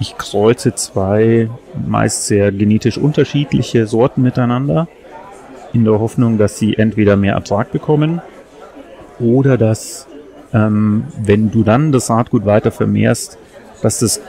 ich kreuze zwei meist sehr genetisch unterschiedliche Sorten miteinander, in der Hoffnung, dass sie entweder mehr Ertrag bekommen oder dass, ähm, wenn du dann das Saatgut weiter vermehrst, dass das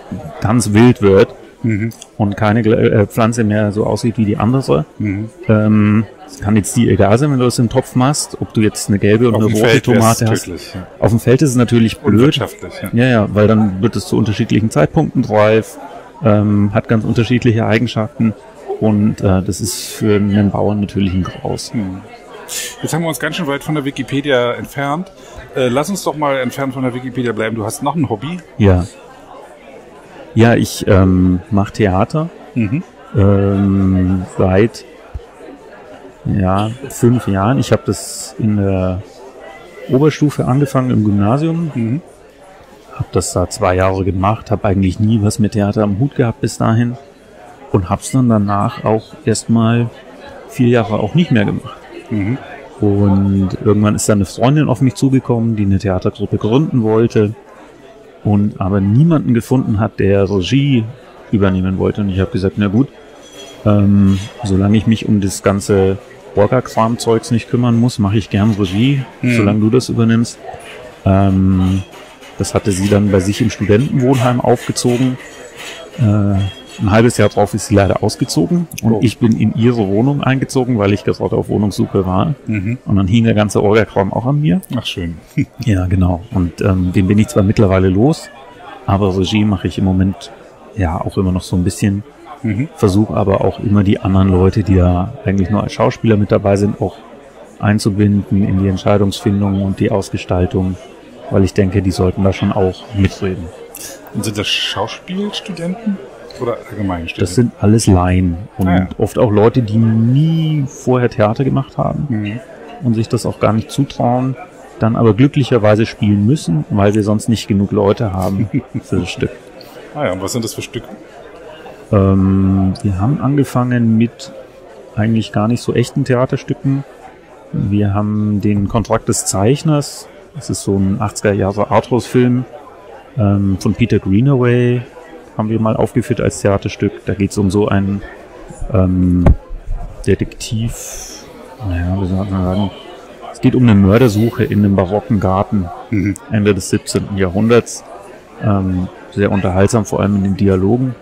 ganz wild wird Mhm. und keine äh, Pflanze mehr so aussieht wie die andere. Mhm. Ähm, es kann jetzt dir egal sein, wenn du das im Topf machst, ob du jetzt eine gelbe oder Auf eine rote Feld Tomate hast. Ja. Auf dem Feld ist es natürlich blöd. Ja. Ja, ja, weil dann wird es zu unterschiedlichen Zeitpunkten reif, ähm, hat ganz unterschiedliche Eigenschaften und äh, das ist für einen Bauern natürlich ein Graus. Jetzt haben wir uns ganz schön weit von der Wikipedia entfernt. Äh, lass uns doch mal entfernt von der Wikipedia bleiben. Du hast noch ein Hobby. Ja. Ja, ich ähm, mache Theater Mhm. ähm, seit ja, fünf Jahren. Ich habe das in der Oberstufe angefangen im Gymnasium. Mhm. Habe das da zwei Jahre gemacht, habe eigentlich nie was mit Theater am Hut gehabt bis dahin und habe es dann danach auch erstmal vier Jahre auch nicht mehr gemacht. Mhm. Und irgendwann ist dann eine Freundin auf mich zugekommen, die eine Theatergruppe gründen wollte und aber niemanden gefunden hat, der Regie übernehmen wollte. Und ich habe gesagt, na gut, ähm, solange ich mich um das ganze Orga-Kram-Zeugs nicht kümmern muss, mache ich gern Regie, Mhm. solange du das übernimmst. Ähm, das hatte sie dann bei sich im Studentenwohnheim aufgezogen. Äh, ein halbes Jahr drauf ist sie leider ausgezogen und Oh. ich bin in ihre Wohnung eingezogen, weil ich gerade auf Wohnungssuche war. Mhm. Und dann hing der ganze Orga-Kram auch an mir. Ach schön. Ja, genau. Und ähm, den bin ich zwar mittlerweile los, aber Regie mache ich im Moment ja auch immer noch so ein bisschen. Mhm. Versuche aber auch immer die anderen Leute, die da eigentlich nur als Schauspieler mit dabei sind, auch einzubinden in die Entscheidungsfindung und die Ausgestaltung, weil ich denke, die sollten da schon auch mitreden. Und sind das Schauspielstudenten oder allgemein Studenten? Das sind alles Laien und Ah ja. oft auch Leute, die nie vorher Theater gemacht haben Mhm. und sich das auch gar nicht zutrauen. dann aber glücklicherweise spielen müssen, weil wir sonst nicht genug Leute haben für das Stück. Ah ja, und was sind das für Stücke? Ähm, wir haben angefangen mit eigentlich gar nicht so echten Theaterstücken. Wir haben den Kontrakt des Zeichners. Das ist so ein 80er Jahre Arthouse-Film ähm, von Peter Greenaway. Haben wir mal aufgeführt als Theaterstück. Da geht es um so einen ähm, Detektiv. Naja, wie soll man sagen? Es geht um eine Mördersuche in einem barocken Garten Mhm. Ende des 17. Jahrhunderts. Ähm, sehr unterhaltsam, vor allem in den Dialogen.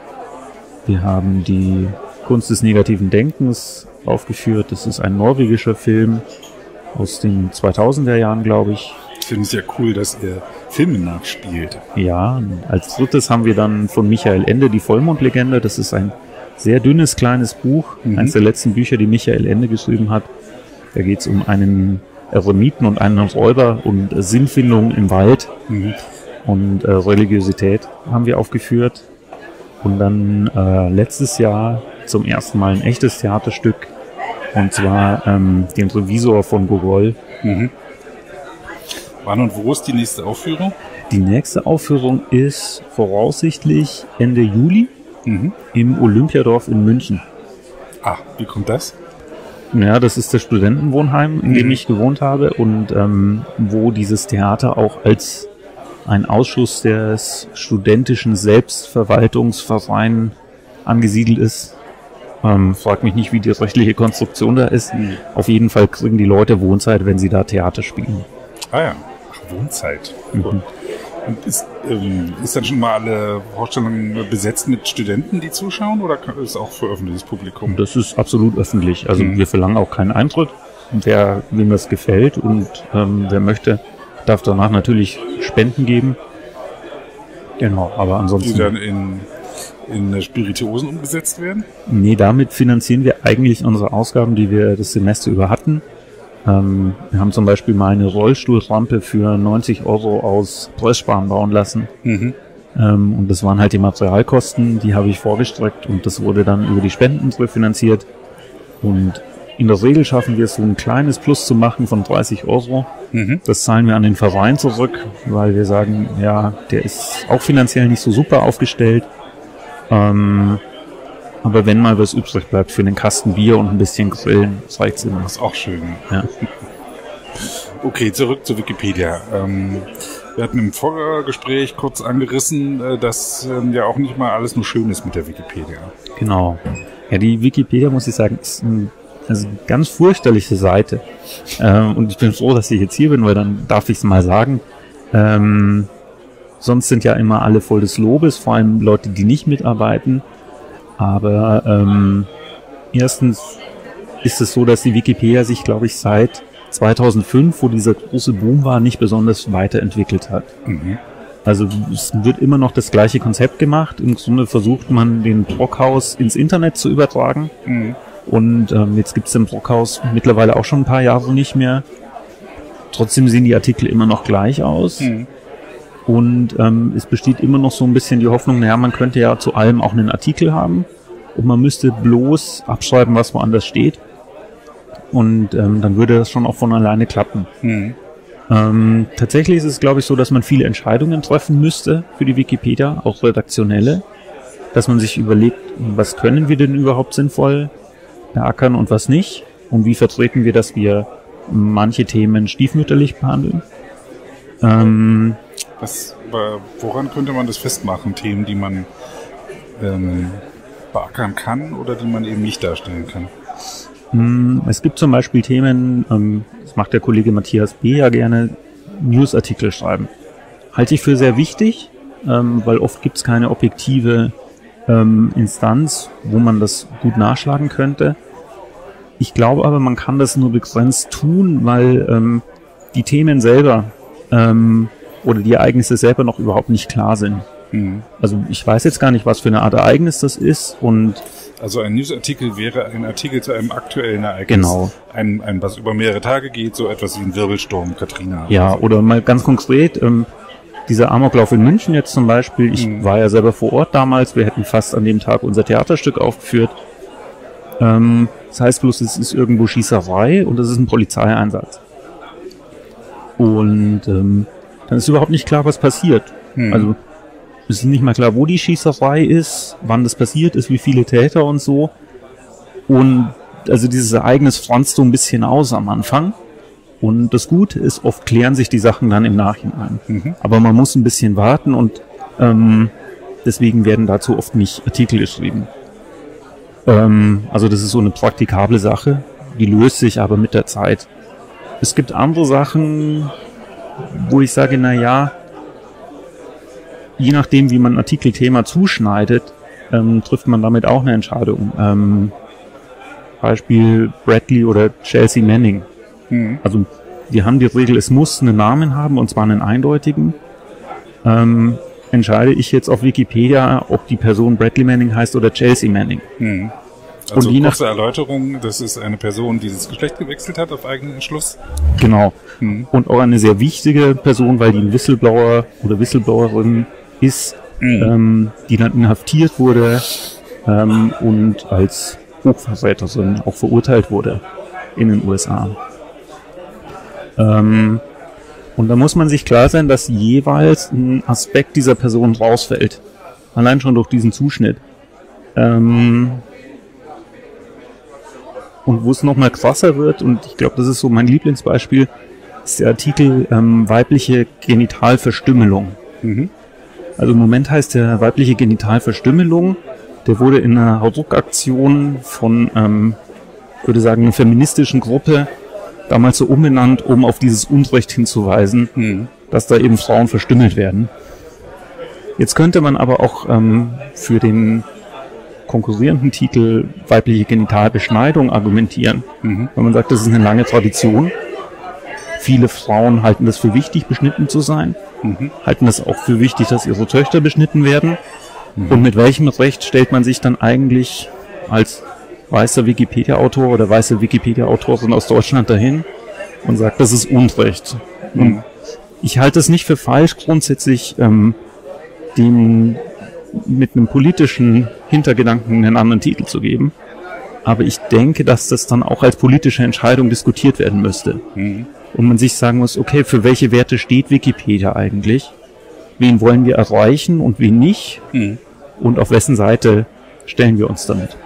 Wir haben die Kunst des negativen Denkens aufgeführt. Das ist ein norwegischer Film aus den 2000er Jahren, glaube ich. Ich finde es ja cool, dass ihr Filme nachspielt. Ja, als drittes haben wir dann von Michael Ende die Vollmondlegende. Das ist ein sehr dünnes, kleines Buch. Mhm. Eines der letzten Bücher, die Michael Ende geschrieben hat. Da geht es um einen Eremiten und einen Räuber und Sinnfindung im Wald Mhm. und äh, Religiosität haben wir aufgeführt. Und dann äh, letztes Jahr zum ersten Mal ein echtes Theaterstück. Und zwar ähm, den Revisor von Gogol. Mhm. Wann und wo ist die nächste Aufführung? Die nächste Aufführung ist voraussichtlich Ende Juli Mhm. im Olympiadorf in München. Ah, wie kommt das? Ja, das ist das Studentenwohnheim, in dem Mhm. ich gewohnt habe und ähm, wo dieses Theater auch als ein Ausschuss des studentischen Selbstverwaltungsvereins angesiedelt ist. Ähm, frag mich nicht, wie die rechtliche Konstruktion da ist. Mhm. Auf jeden Fall kriegen die Leute Wohnzeit, wenn sie da Theater spielen. Ah ja, Ach, Wohnzeit. Mhm. Und ist, ähm, ist dann schon mal alle Vorstellungen besetzt mit Studenten, die zuschauen, oder ist auch für öffentliches Publikum? Das ist absolut öffentlich. Also Mhm. wir verlangen auch keinen Eintritt. Wer, wem das gefällt und ähm, wer möchte, darf danach natürlich Spenden geben. Genau, aber die ansonsten. dann in, in Spirituosen umgesetzt werden? Nee, damit finanzieren wir eigentlich unsere Ausgaben, die wir das Semester über hatten. Ähm, wir haben zum Beispiel mal eine Rollstuhlrampe für 90 Euro aus Pressspan bauen lassen. Mhm. Ähm, und das waren halt die Materialkosten, die habe ich vorgestreckt und das wurde dann über die Spenden finanziert. Und in der Regel schaffen wir es, so ein kleines Plus zu machen von 30 Euro. Mhm. Das zahlen wir an den Verein zurück, weil wir sagen, ja, der ist auch finanziell nicht so super aufgestellt. Ähm, aber wenn mal was übrig bleibt für einen Kasten Bier und ein bisschen Grillen, das reicht's immer. Das ist auch schön. Ja. Okay, zurück zu Wikipedia. Ähm, wir hatten im Vorgespräch kurz angerissen, äh, dass ähm, ja auch nicht mal alles nur schön ist mit der Wikipedia. Genau. Ja, die Wikipedia, muss ich sagen, ist ein, also ganz fürchterliche Seite. Ähm, und ich bin froh, dass ich jetzt hier bin, weil dann darf ich es mal sagen. Ähm, sonst sind ja immer alle voll des Lobes, vor allem Leute, die nicht mitarbeiten. Aber ähm, erstens ist es so, dass die Wikipedia sich, glaube ich, seit 2005, wo dieser große Boom war, nicht besonders weiterentwickelt hat. Mhm. Also es wird immer noch das gleiche Konzept gemacht. Im Grunde versucht man den Brockhaus ins Internet zu übertragen. Mhm. Und ähm, jetzt gibt es den Brockhaus mittlerweile auch schon ein paar Jahre nicht mehr. Trotzdem sehen die Artikel immer noch gleich aus. Mhm. Und ähm, es besteht immer noch so ein bisschen die Hoffnung, naja, man könnte ja zu allem auch einen Artikel haben. Und man müsste bloß abschreiben, was woanders steht. Und ähm, dann würde das schon auch von alleine klappen. Mhm. Ähm, tatsächlich ist es, glaube ich, so, dass man viele Entscheidungen treffen müsste für die Wikipedia, auch redaktionelle, dass man sich überlegt, was können wir denn überhaupt sinnvoll beackern und was nicht und wie vertreten wir, dass wir manche Themen stiefmütterlich behandeln. Ähm, Was, woran könnte man das festmachen? Themen, die man ähm, beackern kann oder die man eben nicht darstellen kann? mh, es gibt zum Beispiel Themen, ähm, das macht der Kollege Matthias B. ja gerne, Newsartikel schreiben. Halte ich für sehr wichtig, ähm, weil oft gibt es keine objektive ähm, Instanz, wo man das gut nachschlagen könnte. Ich glaube aber, man kann das nur begrenzt tun, weil ähm, die Themen selber ähm, oder die Ereignisse selber noch überhaupt nicht klar sind. Mhm. Also ich weiß jetzt gar nicht, was für eine Art Ereignis das ist und Also ein Newsartikel wäre ein Artikel zu einem aktuellen Ereignis. Genau. Ein, ein, was über mehrere Tage geht, so etwas wie ein Wirbelsturm, Katrina. Ja, oder mal ganz konkret, ähm, dieser Amoklauf in München jetzt zum Beispiel, ich Mhm. war ja selber vor Ort damals, wir hätten fast an dem Tag unser Theaterstück aufgeführt. Ähm, das heißt bloß, es ist irgendwo Schießerei und es ist ein Polizeieinsatz. Und ähm, dann ist überhaupt nicht klar, was passiert. Hm. Also es ist nicht mal klar, wo die Schießerei ist, wann das passiert ist, wie viele Täter und so. Und also dieses Ereignis franzt so ein bisschen aus am Anfang. Und das Gute ist, oft klären sich die Sachen dann im Nachhinein. Mhm. Aber man muss ein bisschen warten und ähm, deswegen werden dazu oft nicht Artikel geschrieben. Ähm, also das ist so eine praktikable Sache, die löst sich aber mit der Zeit. Es gibt andere Sachen, wo ich sage, na ja, je nachdem, wie man ein Artikelthema zuschneidet, ähm, trifft man damit auch eine Entscheidung. Ähm, Beispiel Bradley oder Chelsea Manning. Mhm. Also die haben die Regel, es muss einen Namen haben und zwar einen eindeutigen. Ähm, entscheide ich jetzt auf Wikipedia, ob die Person Bradley Manning heißt oder Chelsea Manning. Mhm. Also Und je nach- kurze Erläuterung, das ist eine Person, die das Geschlecht gewechselt hat auf eigenen Entschluss. Genau. Mhm. Und auch eine sehr wichtige Person, weil die ein Whistleblower oder Whistleblowerin ist, Mhm. ähm, die dann inhaftiert wurde ähm, und als Hochverräterin auch verurteilt wurde in den USA. Ähm, und da muss man sich klar sein, dass jeweils ein Aspekt dieser Person rausfällt. Allein schon durch diesen Zuschnitt. Ähm, und wo es nochmal krasser wird, und ich glaube, das ist so mein Lieblingsbeispiel, ist der Artikel ähm, weibliche Genitalverstümmelung. Mhm. Also im Moment heißt der weibliche Genitalverstümmelung. Der wurde in einer Druckaktion von, ähm, ich würde sagen, einer feministischen Gruppe damals so umbenannt, um auf dieses Unrecht hinzuweisen, Mhm. dass da eben Frauen verstümmelt werden. Jetzt könnte man aber auch ähm, für den konkurrierenden Titel weibliche Genitalbeschneidung argumentieren. Mhm. Wenn man sagt, das ist eine lange Tradition. Viele Frauen halten das für wichtig, beschnitten zu sein, Mhm. halten das auch für wichtig, dass ihre Töchter beschnitten werden. Und mit welchem Recht stellt man sich dann eigentlich als weißer Wikipedia-Autor oder weiße Wikipedia-Autorin aus Deutschland dahin und sagt, das ist Unrecht. Und ich halte es nicht für falsch, grundsätzlich ähm, dem mit einem politischen Hintergedanken einen anderen Titel zu geben. Aber ich denke, dass das dann auch als politische Entscheidung diskutiert werden müsste. Mhm. Und man sich sagen muss, okay, für welche Werte steht Wikipedia eigentlich? Wen wollen wir erreichen und wen nicht? Mhm. Und auf wessen Seite stellen wir uns damit?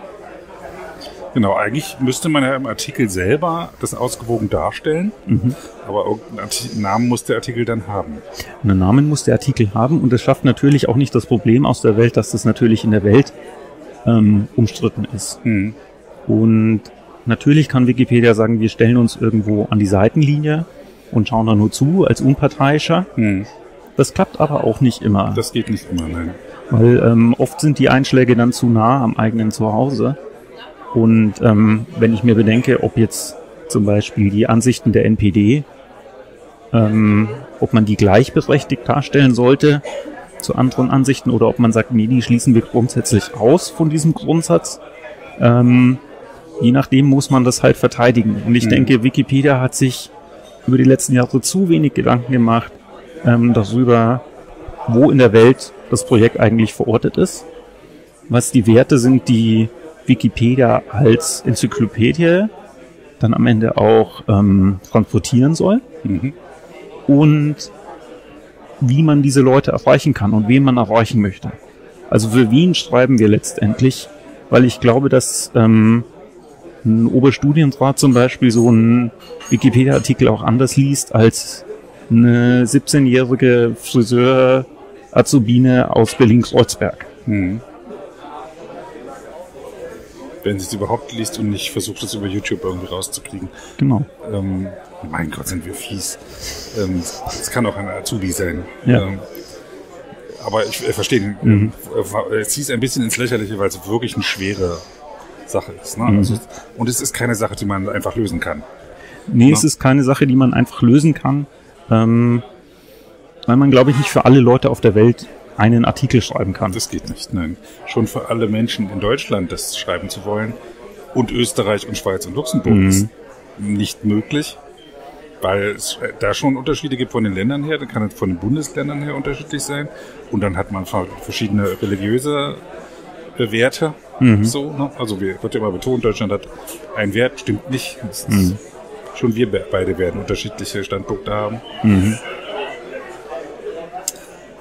Genau, eigentlich müsste man ja im Artikel selber das ausgewogen darstellen, aber irgendeinen Namen muss der Artikel dann haben. Einen Namen muss der Artikel haben und das schafft natürlich auch nicht das Problem aus der Welt, dass das natürlich in der Welt ähm, umstritten ist. Mhm. Und natürlich kann Wikipedia sagen, wir stellen uns irgendwo an die Seitenlinie und schauen da nur zu als Unparteiischer. Mhm. Das klappt aber auch nicht immer, Das geht nicht immer, nein. weil ähm, oft sind die Einschläge dann zu nah am eigenen Zuhause. Und ähm, wenn ich mir bedenke, ob jetzt zum Beispiel die Ansichten der NPD, ähm, ob man die gleichberechtigt darstellen sollte zu anderen Ansichten oder ob man sagt, nee, die schließen wir grundsätzlich aus von diesem Grundsatz. Ähm, je nachdem muss man das halt verteidigen. Und ich Mhm. denke, Wikipedia hat sich über die letzten Jahre zu wenig Gedanken gemacht ähm, darüber, wo in der Welt das Projekt eigentlich verortet ist, was die Werte sind, die Wikipedia als Enzyklopädie dann am Ende auch ähm, transportieren soll Mhm. und wie man diese Leute erreichen kann und wen man erreichen möchte. Also für wen schreiben wir letztendlich? Weil ich glaube, dass ähm, ein Oberstudienrat zum Beispiel so einen Wikipedia-Artikel auch anders liest als eine 17-jährige Friseur-Azubine aus Berlin-Kreuzberg. Mhm. Wenn sie es überhaupt liest und nicht versucht, es über YouTube irgendwie rauszukriegen. Genau. Ähm, mein Gott, sind wir fies. Ähm, Es kann auch ein Azubi sein. Ja. Ähm, aber ich äh, verstehe, Mhm. äh, es zieht ein bisschen ins Lächerliche, weil es wirklich eine schwere Sache ist. Ne? Mhm. Also, und es ist keine Sache, die man einfach lösen kann. Nee, Ja. es ist keine Sache, die man einfach lösen kann, ähm, weil man, glaube ich, nicht für alle Leute auf der Welt einen Artikel schreiben kann. Das geht nicht, nein. Schon für alle Menschen in Deutschland das schreiben zu wollen und Österreich und Schweiz und Luxemburg Mhm. ist nicht möglich, weil es äh, da schon Unterschiede gibt von den Ländern her, dann kann es von den Bundesländern her unterschiedlich sein und dann hat man ver- verschiedene religiöse äh, Werte. Mhm. So, ne? Also wir, wird ja immer betont, Deutschland hat einen Wert, stimmt nicht. Ist, schon wir be- beide werden unterschiedliche Standpunkte haben. Mhm.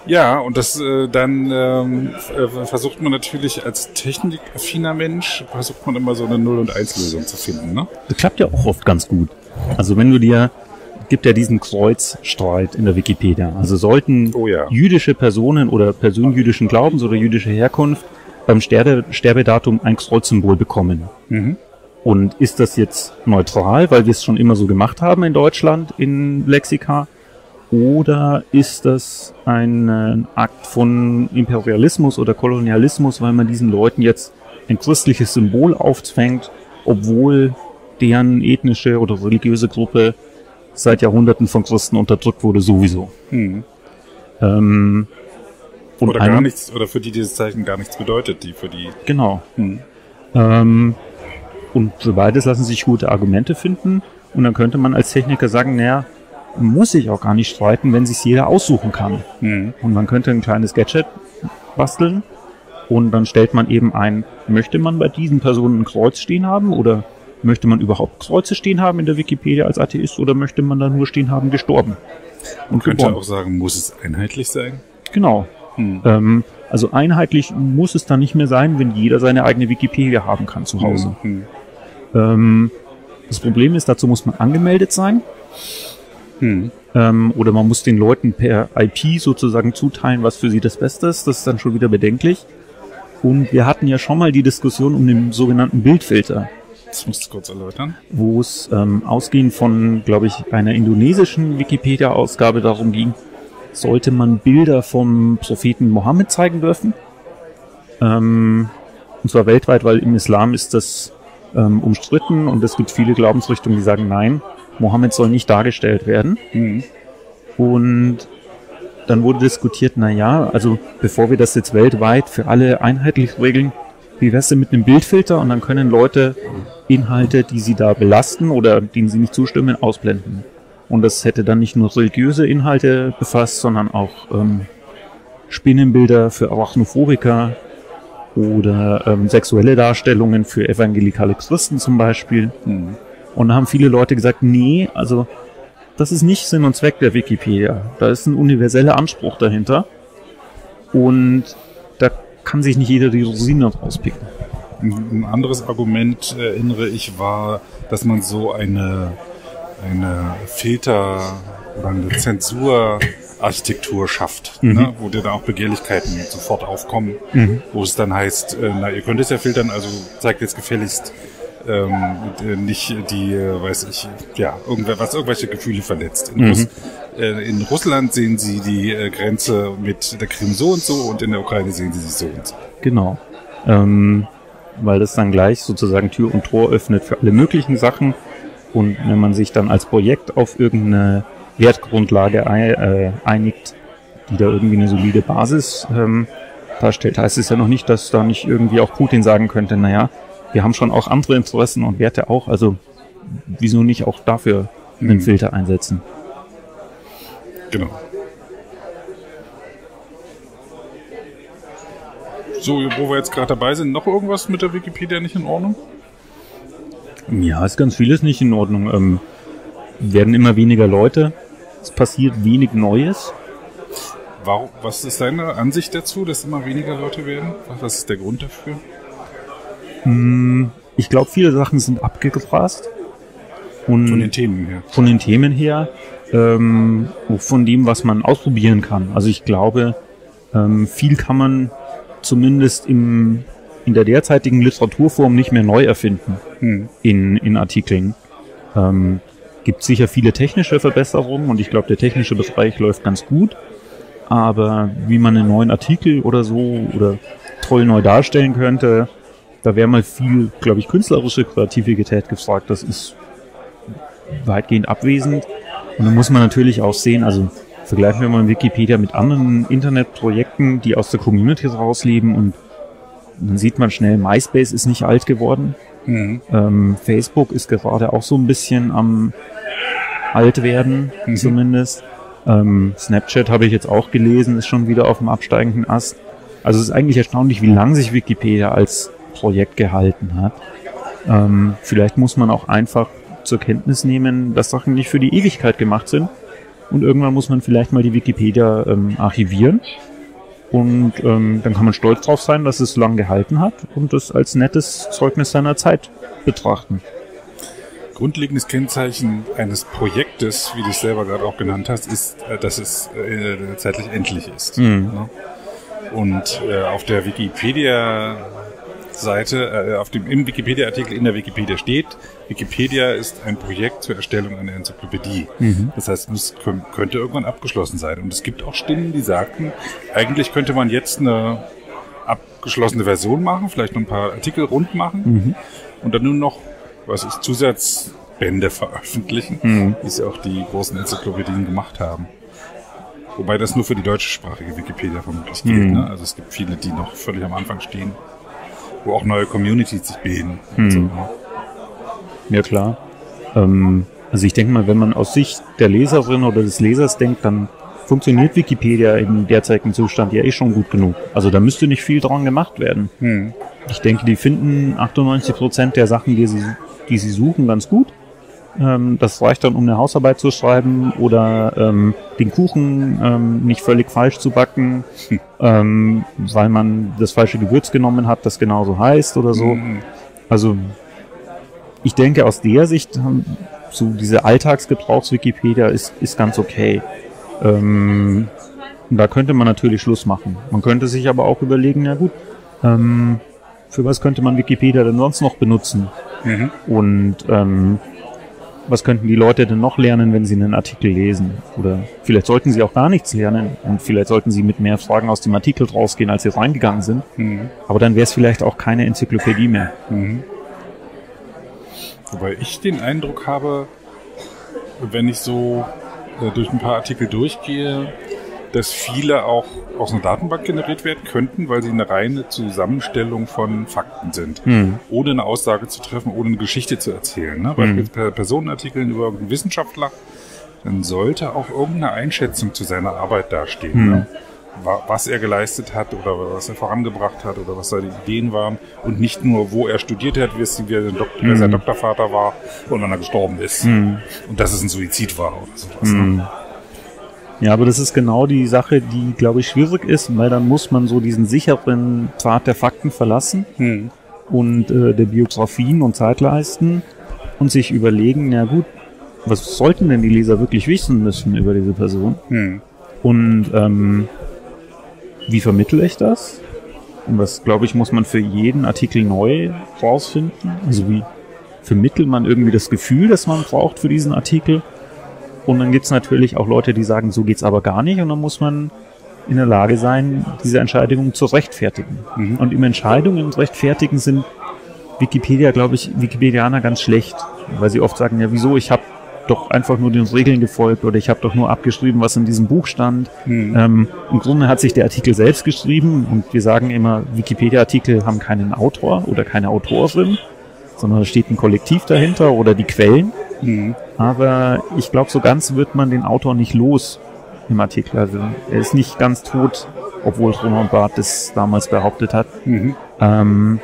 Ja, und das äh, dann ähm, äh, versucht man natürlich als technikaffiner Mensch, versucht man immer so eine Null- und Eins-Lösung zu finden, ne? Das klappt ja auch oft ganz gut. Also wenn du dir, gibt ja diesen Kreuzstreit in der Wikipedia. Also sollten Oh ja. jüdische Personen oder Personen jüdischen Glaubens oder jüdischer Herkunft beim Sterbe, Sterbedatum ein Kreuzsymbol bekommen. Mhm. Und ist das jetzt neutral, weil wir es schon immer so gemacht haben in Deutschland in Lexika? Oder ist das ein äh, Akt von Imperialismus oder Kolonialismus, weil man diesen Leuten jetzt ein christliches Symbol aufzwängt, obwohl deren ethnische oder religiöse Gruppe seit Jahrhunderten von Christen unterdrückt wurde sowieso? Mhm. Ähm, und Oder gar nichts, oder für die dieses Zeichen gar nichts bedeutet, die für die. Genau. Mhm. Ähm, und für beides lassen sich gute Argumente finden. Und dann könnte man als Techniker sagen, naja, muss sich auch gar nicht streiten, wenn sich jeder aussuchen kann. Mhm. Und man könnte ein kleines Gadget basteln und dann stellt man eben ein, möchte man bei diesen Personen ein Kreuz stehen haben oder möchte man überhaupt Kreuze stehen haben in der Wikipedia als Atheist oder möchte man da nur stehen haben, gestorben? Und Könnte geboren. auch sagen, muss es einheitlich sein? Genau. Hm. Ähm, also einheitlich muss es dann nicht mehr sein, wenn jeder seine eigene Wikipedia haben kann zu Hause. Mhm. Ähm, das Problem ist, dazu muss man angemeldet sein. Mhm. Ähm, oder man muss den Leuten per IP sozusagen zuteilen, was für sie das Beste ist. Das ist dann schon wieder bedenklich. Und wir hatten ja schon mal die Diskussion um den sogenannten Bildfilter, Das musst du kurz erläutern. wo es ähm, ausgehend von, glaube ich, einer indonesischen Wikipedia-Ausgabe darum ging, sollte man Bilder vom Propheten Mohammed zeigen dürfen. Ähm, und zwar weltweit, weil im Islam ist das ähm, umstritten und es gibt viele Glaubensrichtungen, die sagen, nein, Mohammed soll nicht dargestellt werden. Mhm. Und dann wurde diskutiert, na ja, also bevor wir das jetzt weltweit für alle einheitlich regeln, wie wär's denn mit einem Bildfilter? Und dann können Leute Inhalte, die sie da belasten oder denen sie nicht zustimmen, ausblenden. Und das hätte dann nicht nur religiöse Inhalte befasst, sondern auch ähm, Spinnenbilder für Arachnophobiker oder ähm, sexuelle Darstellungen für evangelikale Christen zum Beispiel. Mhm. Und da haben viele Leute gesagt, nee, also das ist nicht Sinn und Zweck der Wikipedia. Da ist ein universeller Anspruch dahinter. Und da kann sich nicht jeder die Rosinen rauspicken. Ein anderes Argument, äh, erinnere ich, war, dass man so eine, eine Filter- oder eine Zensurarchitektur schafft, ne? wo dir da auch Begehrlichkeiten sofort aufkommen, wo es dann heißt, äh, na, ihr könnt es ja filtern, also zeigt jetzt gefälligst ähm, äh, nicht die, äh, weiß ich, ja, irgendwer, was irgendwelche Gefühle verletzt. In, Russ, äh, in Russland sehen sie die äh, Grenze mit der Krim so und so und in der Ukraine sehen sie sie so und so. Genau. Ähm, weil das dann gleich sozusagen Tür und Tor öffnet für alle möglichen Sachen. Und wenn man sich dann als Projekt auf irgendeine Wertgrundlage äh, einigt, die da irgendwie eine solide Basis ähm, darstellt, heißt es ja noch nicht, dass da nicht irgendwie auch Putin sagen könnte, naja, wir haben schon auch andere Interessen und Werte auch, also wieso nicht auch dafür einen Filter einsetzen? Genau. So, wo wir jetzt gerade dabei sind, noch irgendwas mit der Wikipedia nicht in Ordnung? Ja, ist ganz vieles nicht in Ordnung. Ähm, werden immer weniger Leute, es passiert wenig Neues. Warum, was ist deine Ansicht dazu, dass immer weniger Leute werden? Was ist der Grund dafür? Ich glaube, viele Sachen sind abgegrast. Und Von den Themen her. von den Themen her, ähm, von dem, was man ausprobieren kann. Also ich glaube, ähm, viel kann man zumindest im, in der derzeitigen Literaturform nicht mehr neu erfinden Hm. in, in Artikeln. Ähm, gibt sicher viele technische Verbesserungen und ich glaube, der technische Bereich läuft ganz gut. Aber wie man einen neuen Artikel oder so oder toll neu darstellen könnte, da wäre mal viel, glaube ich, künstlerische Kreativität gefragt. Das ist weitgehend abwesend. Und dann muss man natürlich auch sehen, also vergleichen wir mal Wikipedia mit anderen Internetprojekten, die aus der Community rausleben und dann sieht man schnell, MySpace ist nicht alt geworden. Mhm. Ähm, Facebook ist gerade auch so ein bisschen am alt werden, zumindest. Ähm, Snapchat habe ich jetzt auch gelesen, ist schon wieder auf dem absteigenden Ast. Also es ist eigentlich erstaunlich, wie lange sich Wikipedia als Projekt gehalten hat. Ähm, vielleicht muss man auch einfach zur Kenntnis nehmen, dass Sachen nicht für die Ewigkeit gemacht sind. Und irgendwann muss man vielleicht mal die Wikipedia ähm, archivieren. Und ähm, dann kann man stolz drauf sein, dass es lang gehalten hat und das als nettes Zeugnis seiner Zeit betrachten. Grundlegendes Kennzeichen eines Projektes, wie du es selber gerade auch genannt hast, ist, äh, dass es äh, zeitlich endlich ist. Mhm. Ne? Und äh, auf der Wikipedia-Seite, äh, auf dem im Wikipedia-Artikel in der Wikipedia steht, Wikipedia ist ein Projekt zur Erstellung einer Enzyklopädie. Das heißt, es kö- könnte irgendwann abgeschlossen sein. Und es gibt auch Stimmen, die sagten, eigentlich könnte man jetzt eine abgeschlossene Version machen, vielleicht noch ein paar Artikel rund machen und dann nur noch, was ist, Zusatzbände veröffentlichen, wie es ja auch die großen Enzyklopädien gemacht haben. Wobei das nur für die deutschsprachige Wikipedia vermutlich gilt. Ne? Also es gibt viele, die noch völlig am Anfang stehen, wo auch neue Communities sich bilden. und so? Ja klar. Ähm, also ich denke mal, wenn man aus Sicht der Leserin oder des Lesers denkt, dann funktioniert Wikipedia im derzeitigen Zustand ja eh schon gut genug. Also da müsste nicht viel dran gemacht werden. Ich denke, die finden 98 Prozent der Sachen, die sie, die sie suchen, ganz gut. Ähm, das reicht dann, um eine Hausarbeit zu schreiben oder ähm, den Kuchen ähm, nicht völlig falsch zu backen, ähm, weil man das falsche Gewürz genommen hat, das genauso heißt oder so. Also ich denke, aus der Sicht, ähm, so diese Alltagsgebrauchs-Wikipedia ist, ist ganz okay. Ähm, da könnte man natürlich Schluss machen. Man könnte sich aber auch überlegen, ja gut, für was könnte man Wikipedia denn sonst noch benutzen? Und ähm, was könnten die Leute denn noch lernen, wenn sie einen Artikel lesen? Oder vielleicht sollten sie auch gar nichts lernen und vielleicht sollten sie mit mehr Fragen aus dem Artikel rausgehen, als sie reingegangen sind. Aber dann wäre es vielleicht auch keine Enzyklopädie mehr. Wobei ich den Eindruck habe, wenn ich so äh, durch ein paar Artikel durchgehe, dass viele auch aus einer Datenbank generiert werden könnten, weil sie eine reine Zusammenstellung von Fakten sind. Ohne eine Aussage zu treffen, ohne eine Geschichte zu erzählen. Ne? Beispielsweise per Personenartikeln über irgendeinen Wissenschaftler, dann sollte auch irgendeine Einschätzung zu seiner Arbeit dastehen. Ne? Wa- Was er geleistet hat oder was er vorangebracht hat oder was seine Ideen waren und nicht nur, wo er studiert hat, wie er Dok wer sein Doktorvater war und wann er gestorben ist. Und dass es ein Suizid war oder sowas. Ne? Ja, aber das ist genau die Sache, die, glaube ich, schwierig ist, weil dann muss man so diesen sicheren Pfad der Fakten verlassen und äh, der Biografien und Zeitleisten und sich überlegen, na gut, was sollten denn die Leser wirklich wissen müssen über diese Person? Und ähm, wie vermittle ich das? Und das, glaube ich, muss man für jeden Artikel neu rausfinden. Also wie vermittelt man irgendwie das Gefühl, das man braucht für diesen Artikel? Und dann gibt's natürlich auch Leute, die sagen, so geht's aber gar nicht. Und dann muss man in der Lage sein, diese Entscheidungen zu rechtfertigen. Und im Entscheidungen und Rechtfertigen sind Wikipedia, glaube ich, Wikipedianer ganz schlecht, weil sie oft sagen, ja wieso, ich habe doch einfach nur den Regeln gefolgt oder ich habe doch nur abgeschrieben, was in diesem Buch stand. Ähm, Im Grunde hat sich der Artikel selbst geschrieben und wir sagen immer, Wikipedia-Artikel haben keinen Autor oder keine Autorin, sondern da steht ein Kollektiv dahinter oder die Quellen. Aber ich glaube, so ganz wird man den Autor nicht los im Artikel. Also er ist nicht ganz tot, obwohl Roman Barth das damals behauptet hat. Ähm,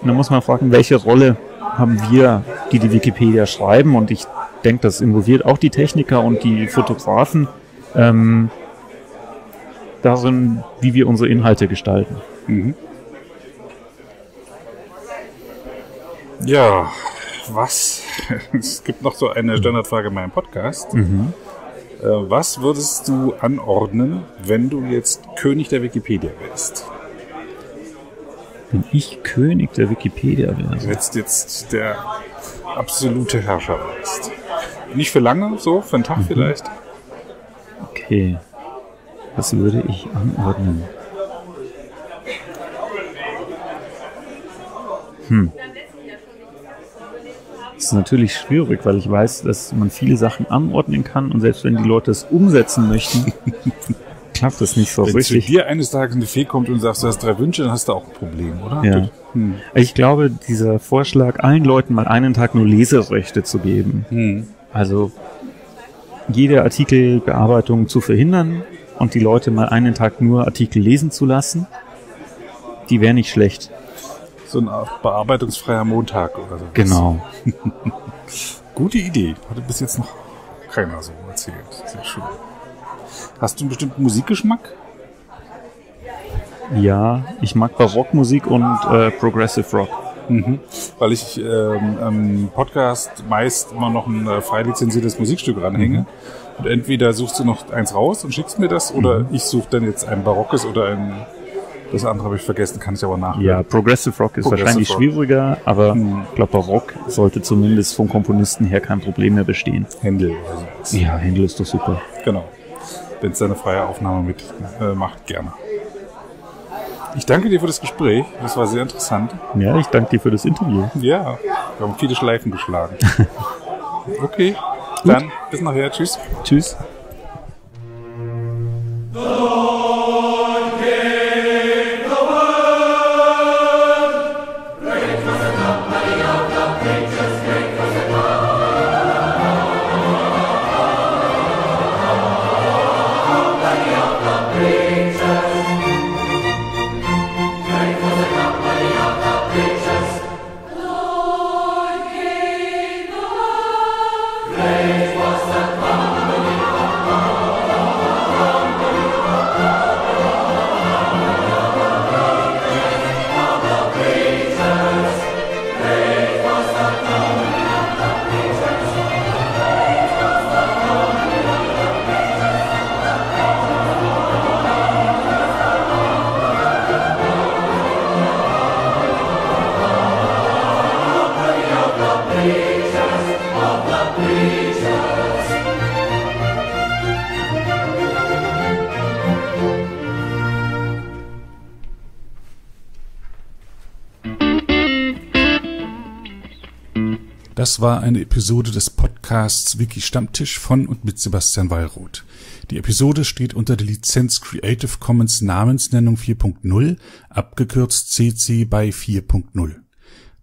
und dann muss man fragen, welche Rolle haben wir, die die Wikipedia schreiben? Und ich denke, das involviert auch die Techniker und die Fotografen ähm, darin, wie wir unsere Inhalte gestalten. Ja, was? Es gibt noch so eine Standardfrage in meinem Podcast. Äh, was würdest du anordnen, wenn du jetzt König der Wikipedia wärst? Wenn ich König der Wikipedia wäre. Jetzt jetzt der absolute Herrscher wärst. Nicht für lange, so, für einen Tag vielleicht. Okay. Was würde ich anordnen? Hm. Das ist natürlich schwierig, weil ich weiß, dass man viele Sachen anordnen kann und selbst wenn die Leute es umsetzen möchten, klappt das nicht so Wenn richtig. dir eines Tages eine Fee kommt und sagst, du hast drei Wünsche, dann hast du auch ein Problem, oder? Ja. Hm. Ich glaube, dieser Vorschlag, allen Leuten mal einen Tag nur Leserechte zu geben, also jede Artikelbearbeitung zu verhindern und die Leute mal einen Tag nur Artikel lesen zu lassen, die wäre nicht schlecht. So ein bearbeitungsfreier Montag oder so. Genau. Gute Idee. Hatte bis jetzt noch keiner so erzählt. Sehr schön. Hast du einen bestimmten Musikgeschmack? Ja, ich mag Barockmusik und äh, Progressive Rock. Mhm. Weil ich ähm, am Podcast meist immer noch ein äh, frei lizenziertes Musikstück ranhänge. Mhm. Und entweder suchst du noch eins raus und schickst mir das, oder mhm. ich suche dann jetzt ein barockes oder ein das andere habe ich vergessen, kann ich aber nachhören. Ja, Progressive Rock ist Progressive wahrscheinlich Rock. schwieriger, aber hm. ich glaube, Barock sollte zumindest vom Komponisten her kein Problem mehr bestehen. Händel. Also ja, Händel ist doch super. Genau. Wenn es eine freie Aufnahme mit äh, macht, gerne. Ich danke dir für das Gespräch. Das war sehr interessant. Ja, ich danke dir für das Interview. Ja, wir haben viele Schleifen geschlagen. okay, dann bis nachher. Tschüss. Tschüss. Das war eine Episode des Podcasts Wiki Stammtisch von und mit Sebastian Wallroth. Die Episode steht unter der Lizenz Creative Commons Namensnennung 4.0, abgekürzt CC by 4.0.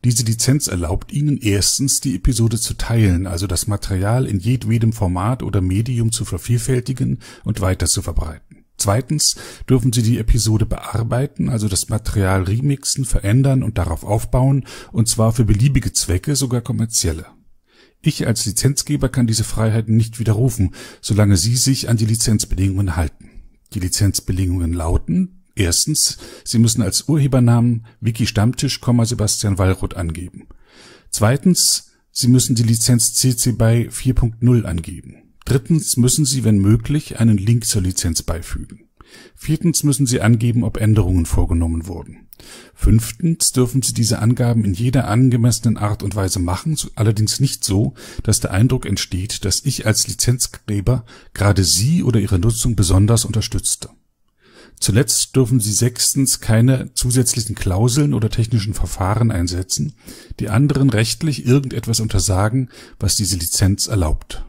Diese Lizenz erlaubt Ihnen erstens, die Episode zu teilen, also das Material in jedwedem Format oder Medium zu vervielfältigen und weiter zu verbreiten. Zweitens dürfen Sie die Episode bearbeiten, also das Material remixen, verändern und darauf aufbauen, und zwar für beliebige Zwecke, sogar kommerzielle. Ich als Lizenzgeber kann diese Freiheiten nicht widerrufen, solange Sie sich an die Lizenzbedingungen halten. Die Lizenzbedingungen lauten Erstens, Sie müssen als Urhebernamen Wiki Stammtisch, Sebastian Wallroth angeben. Zweitens, Sie müssen die Lizenz CC BY 4.0 angeben. Drittens müssen Sie, wenn möglich, einen Link zur Lizenz beifügen. Viertens müssen Sie angeben, ob Änderungen vorgenommen wurden. Fünftens dürfen Sie diese Angaben in jeder angemessenen Art und Weise machen, allerdings nicht so, dass der Eindruck entsteht, dass ich als Lizenzgeber gerade Sie oder Ihre Nutzung besonders unterstützte. Zuletzt dürfen Sie sechstens keine zusätzlichen Klauseln oder technischen Verfahren einsetzen, die anderen rechtlich irgendetwas untersagen, was diese Lizenz erlaubt